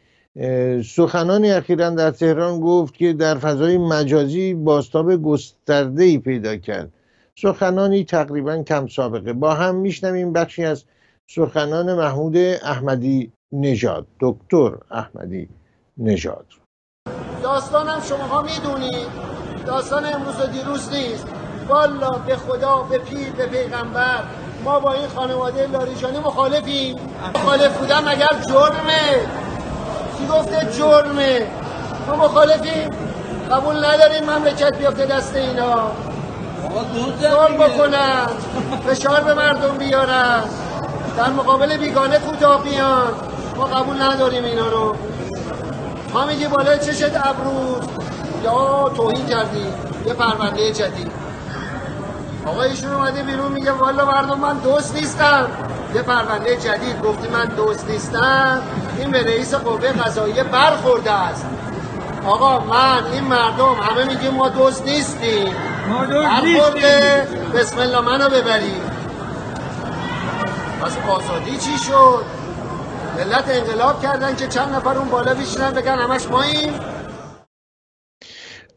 سخنانی اخیرا در تهران گفت که در فضای مجازی باستاب گسترده ای پیدا کرد. سخنانی تقریبا کم سابقه. با هم میشنویم بخشی از سخنان محمود احمدی نژاد. دکتر احمدی نژاد. داستانم شماها می‌دونید. داستان امروز و دیروز نیست. والا به خدا به پیر به پیغمبر. ما با این خانواده لاریجانی مخالفیم. مخالف بودم اگر جرمه؟ کی گفته جرمه؟ ما مخالفیم. قبول نداریم مملکت بیافته دست اینا. ظلم بکنن فشار به مردم بیارن. در مقابل بیگانه کوتاه بیان ما قبول نداریم اینا رو. ما میگی بالای چشت ابروز یا توهین کردی. یه پرونده جدید. آقا ایشون اومده بیرون میگه والا مردم من دوست نیستم. یه پرونده جدید گفتی من دوست نیستم. این به رئیس قوه قضاییه برخورده است. آقا من این مردم همه میگیم ما دوست نیستیم. ما برخورده. بسم الله منو ببریم پس آزادی چی شد؟ ملت انقلاب کردن که چند نفر اون بالا بیشترن بگن همش ماییم.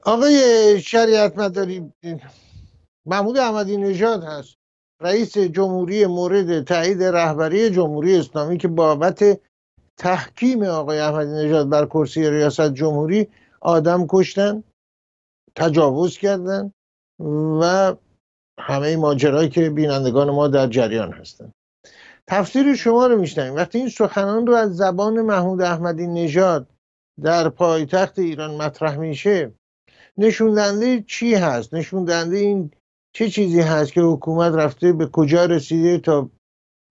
آقای شریعت مداری محمود احمدی نژاد هست. رئیس جمهوری مورد تایید رهبری جمهوری اسلامی که بابت تحکیم آقای احمدی نژاد بر کرسی ریاست جمهوری آدم کشتن تجاوز کردن و همه ماجرایی که بینندگان ما در جریان هستند تفسیر شما رو میشنیم وقتی این سخنان رو از زبان محمود احمدی نژاد در پایتخت ایران مطرح میشه نشون چی هست؟ نشون این چه چیزی هست که حکومت رفته به کجا رسیده تا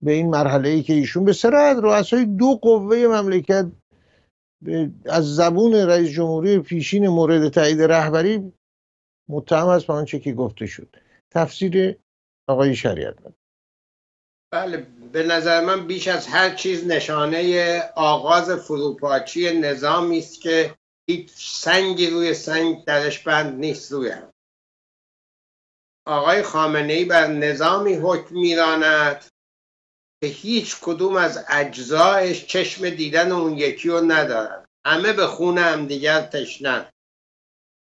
به این مرحله ای که ایشون به سرعت رؤسای دو قوه مملکت از زبون رئیس جمهوری پیشین مورد تایید رهبری متهم است به آنچه که گفته شد. تفسیر آقای شریعت. بله به نظر من بیش از هر چیز نشانه آغاز فروپاشی نظامی است که هیچ سنگی روی سنگ درش بند نیست روی هم. آقای خامنه ای بر نظامی حکم میراند که هیچ کدوم از اجزایش چشم دیدن اون یکی رو ندارن همه به خون هم دیگر تشنن.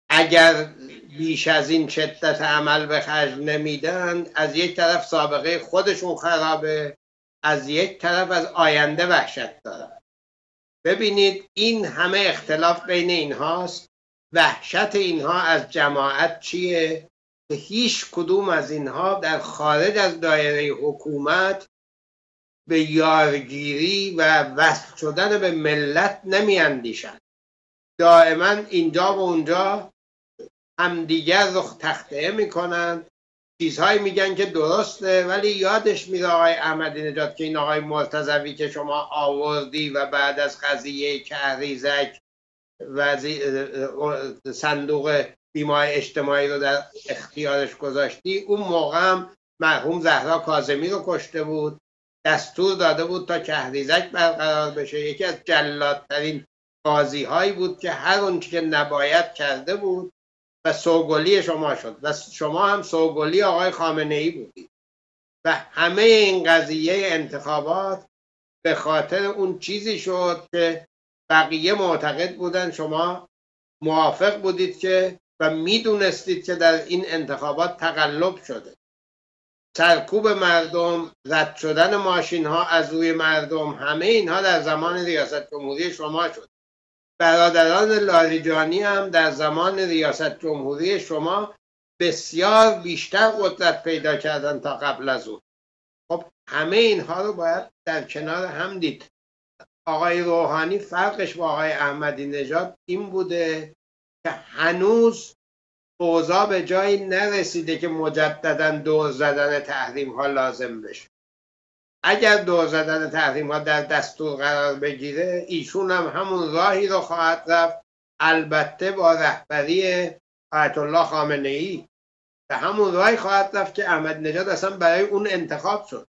اگر بیش از این شدت عمل به خرج نمیدن از یک طرف سابقه خودشون خرابه از یک طرف از آینده وحشت دارن. ببینید این همه اختلاف بین اینهاست. وحشت اینها از جماعت چیه؟ که هیچ کدوم از اینها در خارج از دایره حکومت به یارگیری و وصل شدن به ملت نمی اندیشن. دائما اینجا و اونجا همدیگر رو تخته می‌کنن چیزهایی میگن که درسته ولی یادش میره آقای احمدی نجات که این آقای مرتضوی که شما آوردی و بعد از قضیه کهریزک صندوق بیمای اجتماعی رو در اختیارش گذاشتی اون موقع هم مرحوم زهرا کازمی رو کشته بود دستور داده بود تا کهریزک برقرار بشه. یکی از جلادترین قاضی هایی بود که هر اون که نباید کرده بود و سوگلی شما شد. و شما هم سوگلی آقای خامنه ای بودید و همه این قضیه انتخابات به خاطر اون چیزی شد که بقیه معتقد بودن شما موافق بودید که و می‌دونستید که در این انتخابات تقلب شده. سرکوب مردم رد شدن ماشین ها از روی مردم همه اینها در زمان ریاست جمهوری شما شد. برادران لاریجانی هم در زمان ریاست جمهوری شما بسیار بیشتر قدرت پیدا کردن تا قبل از اون. خب همه اینها رو باید در کنار هم دید. آقای روحانی فرقش با آقای احمدی نژاد این بوده که هنوز اوضاع به جایی نرسیده که مجددا دور زدن تحریم ها لازم بشه. اگر دور زدن تحریم ها در دستور قرار بگیره ایشون هم همون راهی رو خواهد رفت. البته با رهبری آیت الله خامنه ای به همون راهی خواهد رفت که احمد نژاد اصلا برای اون انتخاب شد.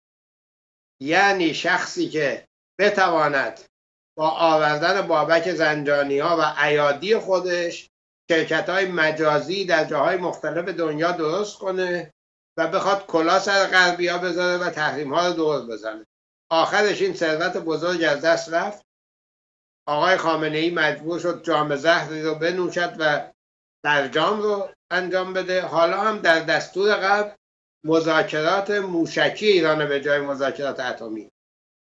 یعنی شخصی که بتواند با آوردن بابک زنجانی ها و ایادی خودش شرکت های مجازی در جاهای مختلف دنیا درست کنه و بخواد کلا سر غربی ها بذاره و تحریم ها رو دور بزنه. آخرش این ثروت بزرگ از دست رفت. آقای خامنه ای مجبور شد جام زهری رو بنوشد و جام رو انجام بده. حالا هم در دستور قبل مذاکرات موشکی ایران به جای مذاکرات اتمی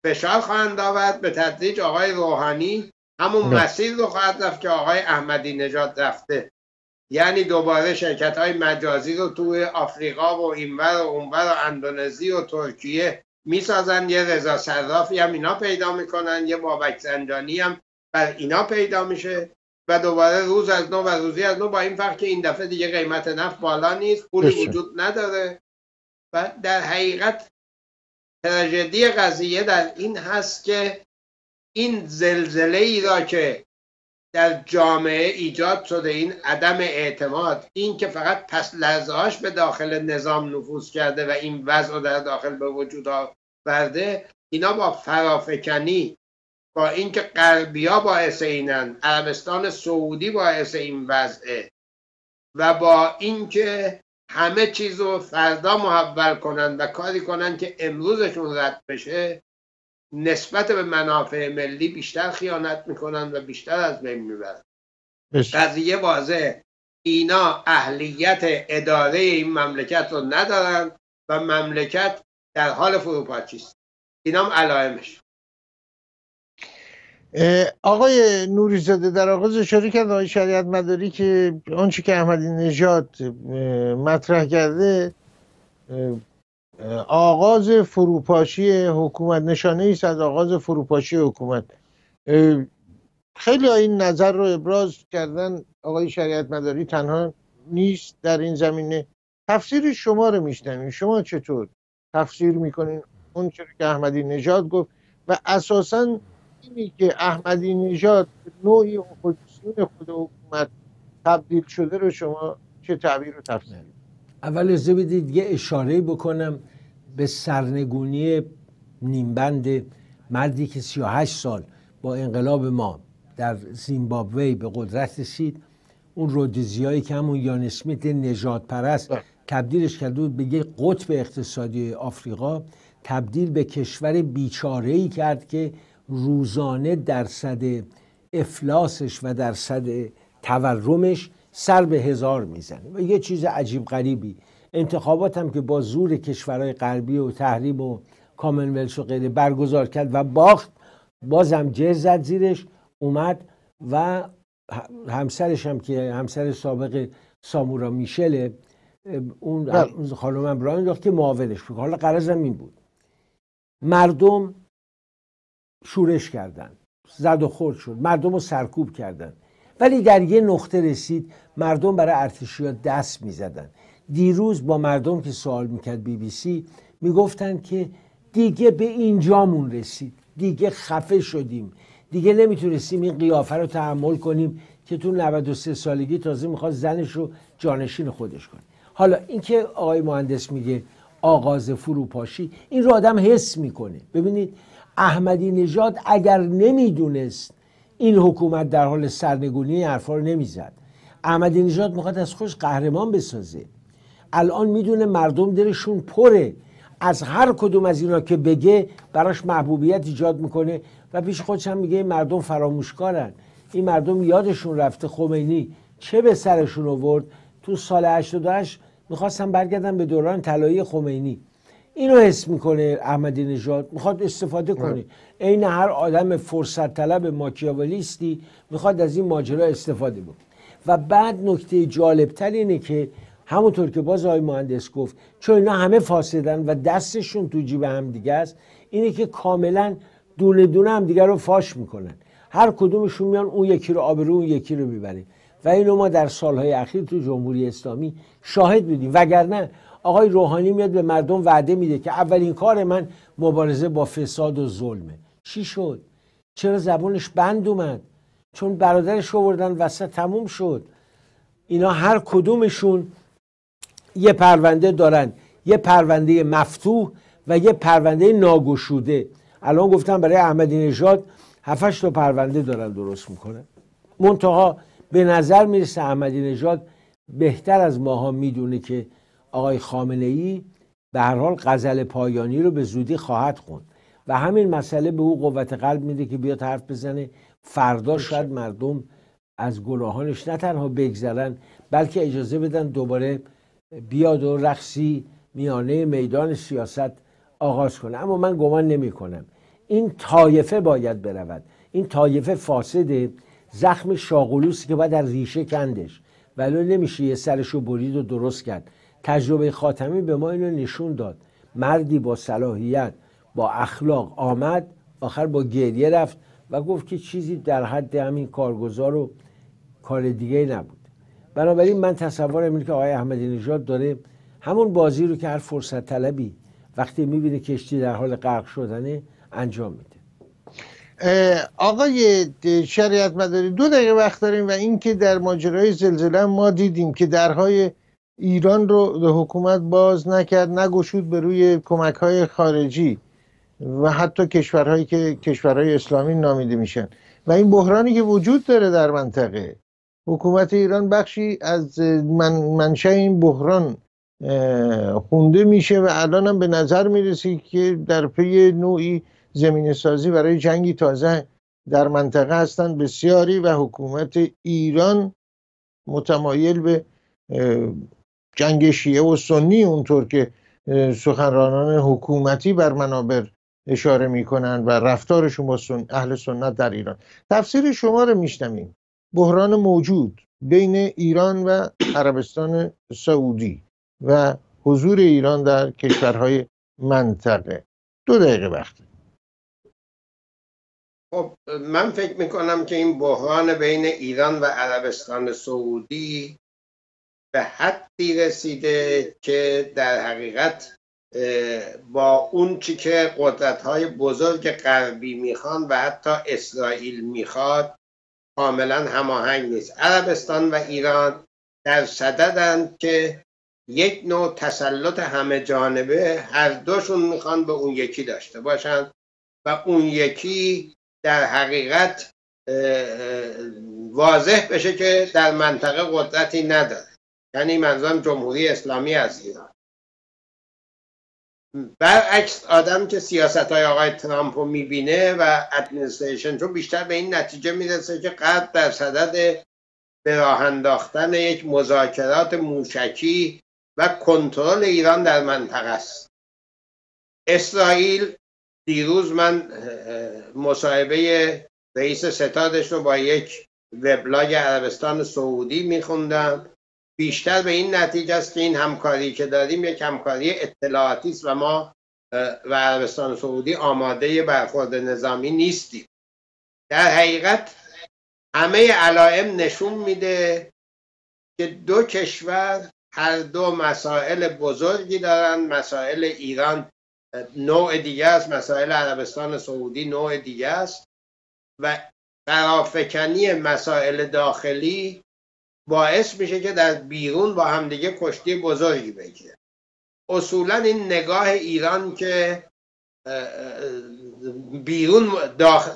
فشار خواهند آورد. به تدریج آقای روحانی همون نه. مسیر رو خواهد رفت که آقای احمدی نژاد رفته. یعنی دوباره شرکت های مجازی رو توی آفریقا و اینور و اونور و اندونزی و ترکیه می‌سازن. یه رضا صرافی هم اینا پیدا می‌کنن یه بابک زنجانی هم بر اینا پیدا میشه و دوباره روز از نو و روزی از نو با این فرق که این دفعه دیگه قیمت نفت بالا نیست پولی وجود نداره. و در حقیقت تراژدی قضیه در این هست که این زلزله ای را که در جامعه ایجاد شده این عدم اعتماد این که فقط پس لحظهاش به داخل نظام نفوذ کرده و این وضع در داخل به وجود آورده اینا با فرافکنی با اینکه غربیا باعث اینن عربستان سعودی باعث این وضعه و با اینکه همه چیز رو فردا محول کنن و کاری کنن که امروزشون رد بشه نسبت به منافع ملی بیشتر خیانت می‌کنن و بیشتر از بین می‌برن. قضیه واضح اینا اهلیت اداره این مملکت رو ندارن و مملکت در حال فروپاشی است. اینام علائمش. آقای نوریزاده در آغاز اشاره کرد آقای شریعت مداری که آنچه که احمدی نژاد مطرح کرده آغاز فروپاشی حکومت نشانه است از آغاز فروپاشی حکومت. خیلی این نظر رو ابراز کردن آقای شریعت مداری تنها نیست در این زمینه. تفسیر شما رو میشنویم. شما چطور تفسیر می‌کنین؟ اون چیزی که احمدی نژاد گفت و اساسا اینی که احمدی نژاد نوعی اپوزیسیون خود حکومت تبدیل شده رو شما چه تعبیر رو تفسیر؟ اول از بدید یه اشاره بکنم به سرنگونی نیمبند مردی که 38 سال با انقلاب ما در زیمبابوه به قدرت رسید اون رودیزیایی که همون یان اسمیت نجات پرست بله. تبدیلش کرده بود به یه قطب اقتصادی آفریقا تبدیل به کشور بیچاره ای کرد که روزانه درصد افلاسش و درصد تورمش سر به هزار می‌زنه. و یه چیز عجیب غریبی. انتخابات هم که با زور کشورهای غربی و تحریم و کامنولس و غیره برگزار کرد و باخت بازم جر زد زیرش اومد و همسرش هم که همسر سابق سامورا میشله اون بله. خانم هم که معاونش بود حالا قرضم این بود. مردم شورش کردن. زد و خورد شد. مردم رو سرکوب کردن. ولی در یه نقطه رسید مردم برای ارتشی دست می‌زدن. دیروز با مردم که سوال می‌کرد بی بی سی می‌گفتن که دیگه به اینجامون رسید. دیگه خفه شدیم. دیگه نمی‌تونستیم این قیافه رو تحمل کنیم که تو 93 سالگی تازه می‌خواد زنش رو جانشین خودش کنه. حالا اینکه آقای مهندس میگه آغاز فروپاشی این رو آدم حس می‌کنه. ببینید احمدی نژاد اگر نمی‌دونست این حکومت در حال سرنگونی حرفا رو نمی‌زد. احمدی نژاد می‌خواد از خوش قهرمان بسازه. الان می‌دونه مردم دلشون پره. از هر کدوم از اینا که بگه براش محبوبیت ایجاد می‌کنه و پیش خودش هم میگه مردم فراموشکارن. این مردم یادشون رفته خمینی چه به سرشون آورد. تو سال 88 می‌خواستم برگردم به دوران طلایی خمینی. اینو حس می‌کنه احمدی نژاد. می‌خواد استفاده کنه عین هر آدم فرصت طلب ماکیاولیستی می‌خواد از این ماجرا استفاده بکنه. و بعد نکته جالبتر اینه که همونطور که باز آقای مهندس گفت چون اینا همه فاسدن و دستشون تو جیب هم دیگه است اینه که کاملا دونه دونه هم دیگه رو فاش می‌کنن. هر کدومشون میان اون یکی رو آبرو اون یکی رو می‌بره و اینو ما در سالهای اخیر تو جمهوری اسلامی شاهد بودیم. وگرنه آقای روحانی میاد به مردم وعده میده که اولین کار من مبارزه با فساد و ظلمه. چی شد؟ چرا زبونش بند اومد؟ چون برادرش آوردن وسط تموم شد. اینا هر کدومشون یه پرونده دارن. یه پرونده مفتوح و یه پرونده ناگشوده. الان گفتم برای احمدی نژاد هفتش تا پرونده دارن درست می‌کنن. منتها به نظر می‌رسه احمدی نژاد بهتر از ماها می‌دونه که آقای خامنه ای به هر حال غزل پایانی رو به زودی خواهد خوند. و همین مسئله به او قوت قلب میده که بیاد حرف بزنه. فردا شاید مردم از گناهانش نه تنها بگذرن بلکه اجازه بدن دوباره بیاد و رقصی میانه میدان سیاست آغاز کنه. اما من گمان نمی کنم این طایفه باید برود. این طایفه فاسده زخم شاغلوسی که باید در ریشه کندش. ولی نمیشه یه سرشو برید و درست کرد. تجربه خاتمی به ما اینو نشون داد. مردی با صلاحیت با اخلاق آمد آخر با گریه رفت و گفت که چیزی در حد همین کارگزار و کار دیگه نبود. بنابراین من تصورم اینه که آقای احمدی نژاد داره همون بازی رو که هر فرصت طلبی وقتی می‌بینه کشتی در حال غرق شدنه انجام میده. آقای شریعت مداری دو دقیقه وقت داریم و اینکه در ماجرای زلزله ما دیدیم که درهای ایران رو حکومت باز نکرد نگشود به روی کمک های خارجی و حتی کشورهایی که کشورهای اسلامی نامیده میشن. و این بحرانی که وجود داره در منطقه حکومت ایران بخشی از من منشه این بحران خونده میشه و الان هم به نظر می‌رسی که در پی نوعی زمین سازی برای جنگی تازه در منطقه هستند. بسیاری و حکومت ایران متمایل به جنگ شیعه و سنی اونطور که سخنرانان حکومتی بر منابر اشاره می‌کنند و رفتارشون با سن... اهل سنت در ایران. تفسیر شما رو میشنویم. بحران موجود بین ایران و عربستان سعودی و حضور ایران در کشورهای منطقه. دو دقیقه وقت. خب من فکر می‌کنم که این بحران بین ایران و عربستان سعودی به حدی رسیده که در حقیقت با اون چی که قدرت های بزرگ غربی می‌خوان و حتی اسرائیل می‌خواد کاملا هماهنگ نیست. عربستان و ایران در صددند که یک نوع تسلط همه جانبه هر دوشون می‌خوان به اون یکی داشته باشند و اون یکی در حقیقت واضح بشه که در منطقه قدرتی نداره. یعنی منظورم جمهوری اسلامی از ایران. برعکس آدم که سیاست های آقای ترامپ رو می‌بینه و ادمنستریشن رو بیشتر به این نتیجه می‌رسه که قد در صدد به راه انداختن یک مذاکرات موشکی و کنترل ایران در منطقه است. اسرائیل دیروز من مصاحبه رئیس ستادش رو با یک وبلاگ عربستان سعودی میخوندم. بیشتر به این نتیجه است که این همکاری که داریم یک همکاری اطلاعاتی است و ما و عربستان سعودی آماده برخورد نظامی نیستیم. در حقیقت همه علائم نشون میده که دو کشور هر دو مسائل بزرگی دارن مسائل ایران نوع دیگه است مسائل عربستان سعودی نوع دیگه است. و فرافکنی مسائل داخلی باعث میشه که در بیرون با همدیگه کشتی بزرگی بگیره. اصولا این نگاه ایران که بیرون,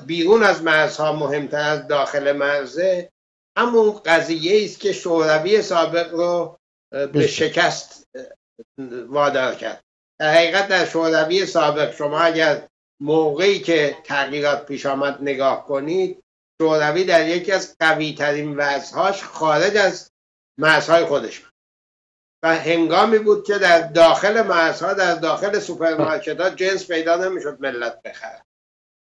بیرون از مرزها مهمتر از داخل مرزه همون قضیه است که شوروی سابق رو به شکست وادار کرد. در حقیقت در شوروی سابق شما اگر موقعی که تغییرات پیش آمد نگاه کنید شوروی در یکی از قوی ترین وضعهاش خارج از مرزهای خودش بود. و هنگامی بود که در داخل مرزها در داخل سوپرمارکت ها جنس پیدا نمی‌شد ملت بخره.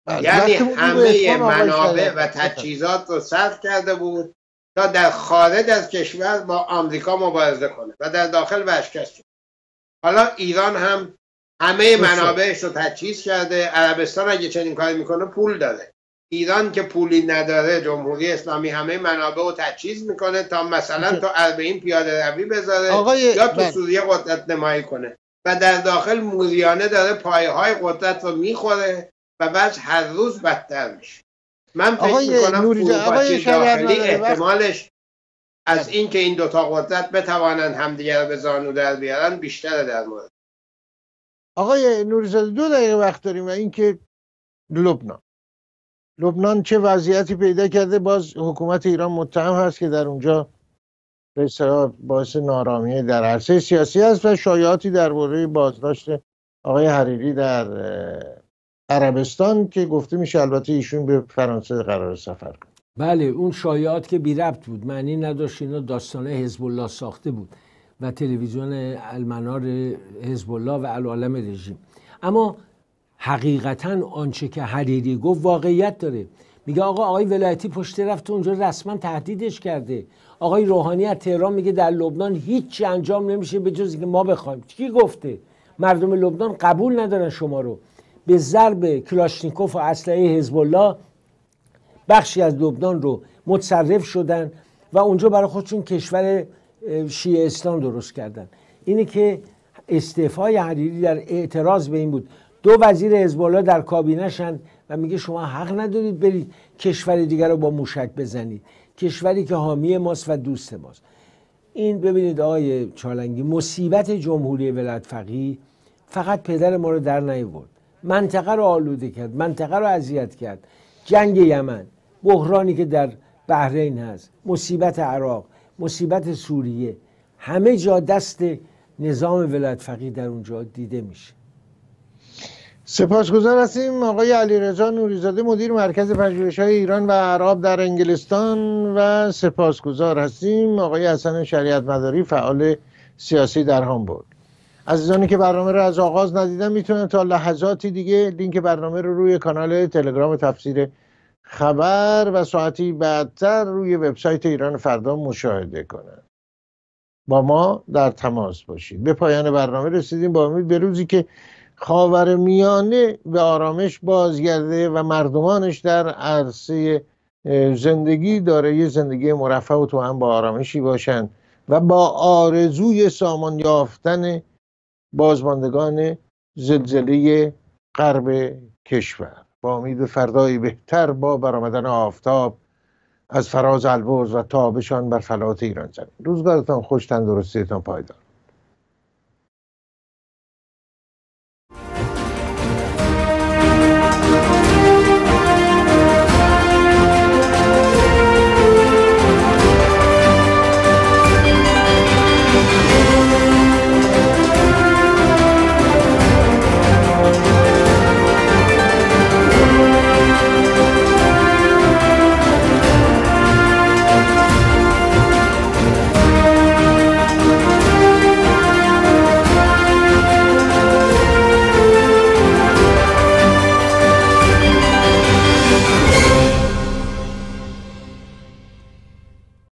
بله. یعنی همه منابع و تجهیزات رو صرف کرده بود تا در خارج از کشور با آمریکا مبارزه کنه و در داخل ورشکست شد. حالا ایران هم همه منابعش رو تجهیز کرده. عربستان اگه چنین کاری می‌کنه پول داره. ایران که پولی نداره جمهوری اسلامی همه منابع رو تجهیز می‌کنه تا مثلا تو اربعین پیاده روی بذاره یا تو بله. سوریه قدرت نمایی کنه. و در داخل موریانه داره پایه های قدرت رو می‌خوره و بعد هر روز بدتر میشه. من فکر می‌کنم فروپاشی داخلی احتمالش از بله. اینکه این دوتا قدرت بتوانند همدیگر رو به زانو در بیارن بیشتره در مورد. آقای نوریزاده دو دقیقه وقت داریم و اینکه لبنان. لبنان چه وضعیتی پیدا کرده؟ باز حکومت ایران متهم هست که در اونجا به باعث نارامی در عرصه سیاسی است و شایعاتی درباره بازداشت آقای حریری در عربستان که گفته میشه البته ایشون به فرانسه قرار سفر کنه. بله اون شایعات که بی ربط بود معنی نداشت اینا داستانه حزب الله ساخته بود و تلویزیون المنار حزب الله و العالم رژیم. اما حقیقتا آنچه که حریری گفت واقعیت داره. میگه آقا آقای ولایتی پشت رفت اونجا رسما تهدیدش کرده. آقای روحانی از تهران میگه در لبنان هیچی انجام نمیشه به جز که ما بخوایم. کی گفته؟ مردم لبنان قبول ندارن شما رو. به ضرب کلاشنیکوف و اسلحه حزب الله بخشی از لبنان رو متصرف شدن و اونجا برای خودشون کشور شیعه اسلام درست کردن. اینه که استعفای حریری در اعتراض به این بود. دو وزیر حزب در کابینهشن و میگه شما حق ندارید برید کشور دیگر رو با موشک بزنید. کشوری که حامی ماست و دوست ماست. این ببینید آقای چالنگی مصیبت جمهوری ولایت فقیه فقط پدر ما رو در نیورد منطقه رو آلوده کرد منطقه رو اذیت کرد. جنگ یمن بحرانی که در بحرین هست مصیبت عراق مصیبت سوریه همه جا دست نظام ولایت فقیه در اونجا دیده میشه. سپاسگزار هستیم آقای علیرضا نوریزاده مدیر مرکز پژوهش های ایران و عرب در انگلستان و سپاسگزار هستیم. آقای حسن شریعت مداری فعال سیاسی در هامبورگ. عزیزانی که برنامه رو از آغاز ندیدن می‌تونن تا لحظاتی دیگه لینک برنامه رو روی کانال تلگرام تفسیر خبر و ساعتی بعدتر روی وبسایت ایران فردا مشاهده کنند با ما در تماس باشید. به پایان برنامه رسیدیم. با امید به روزی که خاور میانه به آرامش بازگرده و مردمانش در عرصه زندگی داره. یه زندگی مرفه و تو هم با آرامشی باشند و با آرزوی سامان یافتن بازماندگان زلزله غرب کشور. با امید فردایی بهتر با برآمدن آفتاب از فراز البرز و تابشان بر فلات ایران زمین. روزگارتان خوش تندرستیتان پایدار.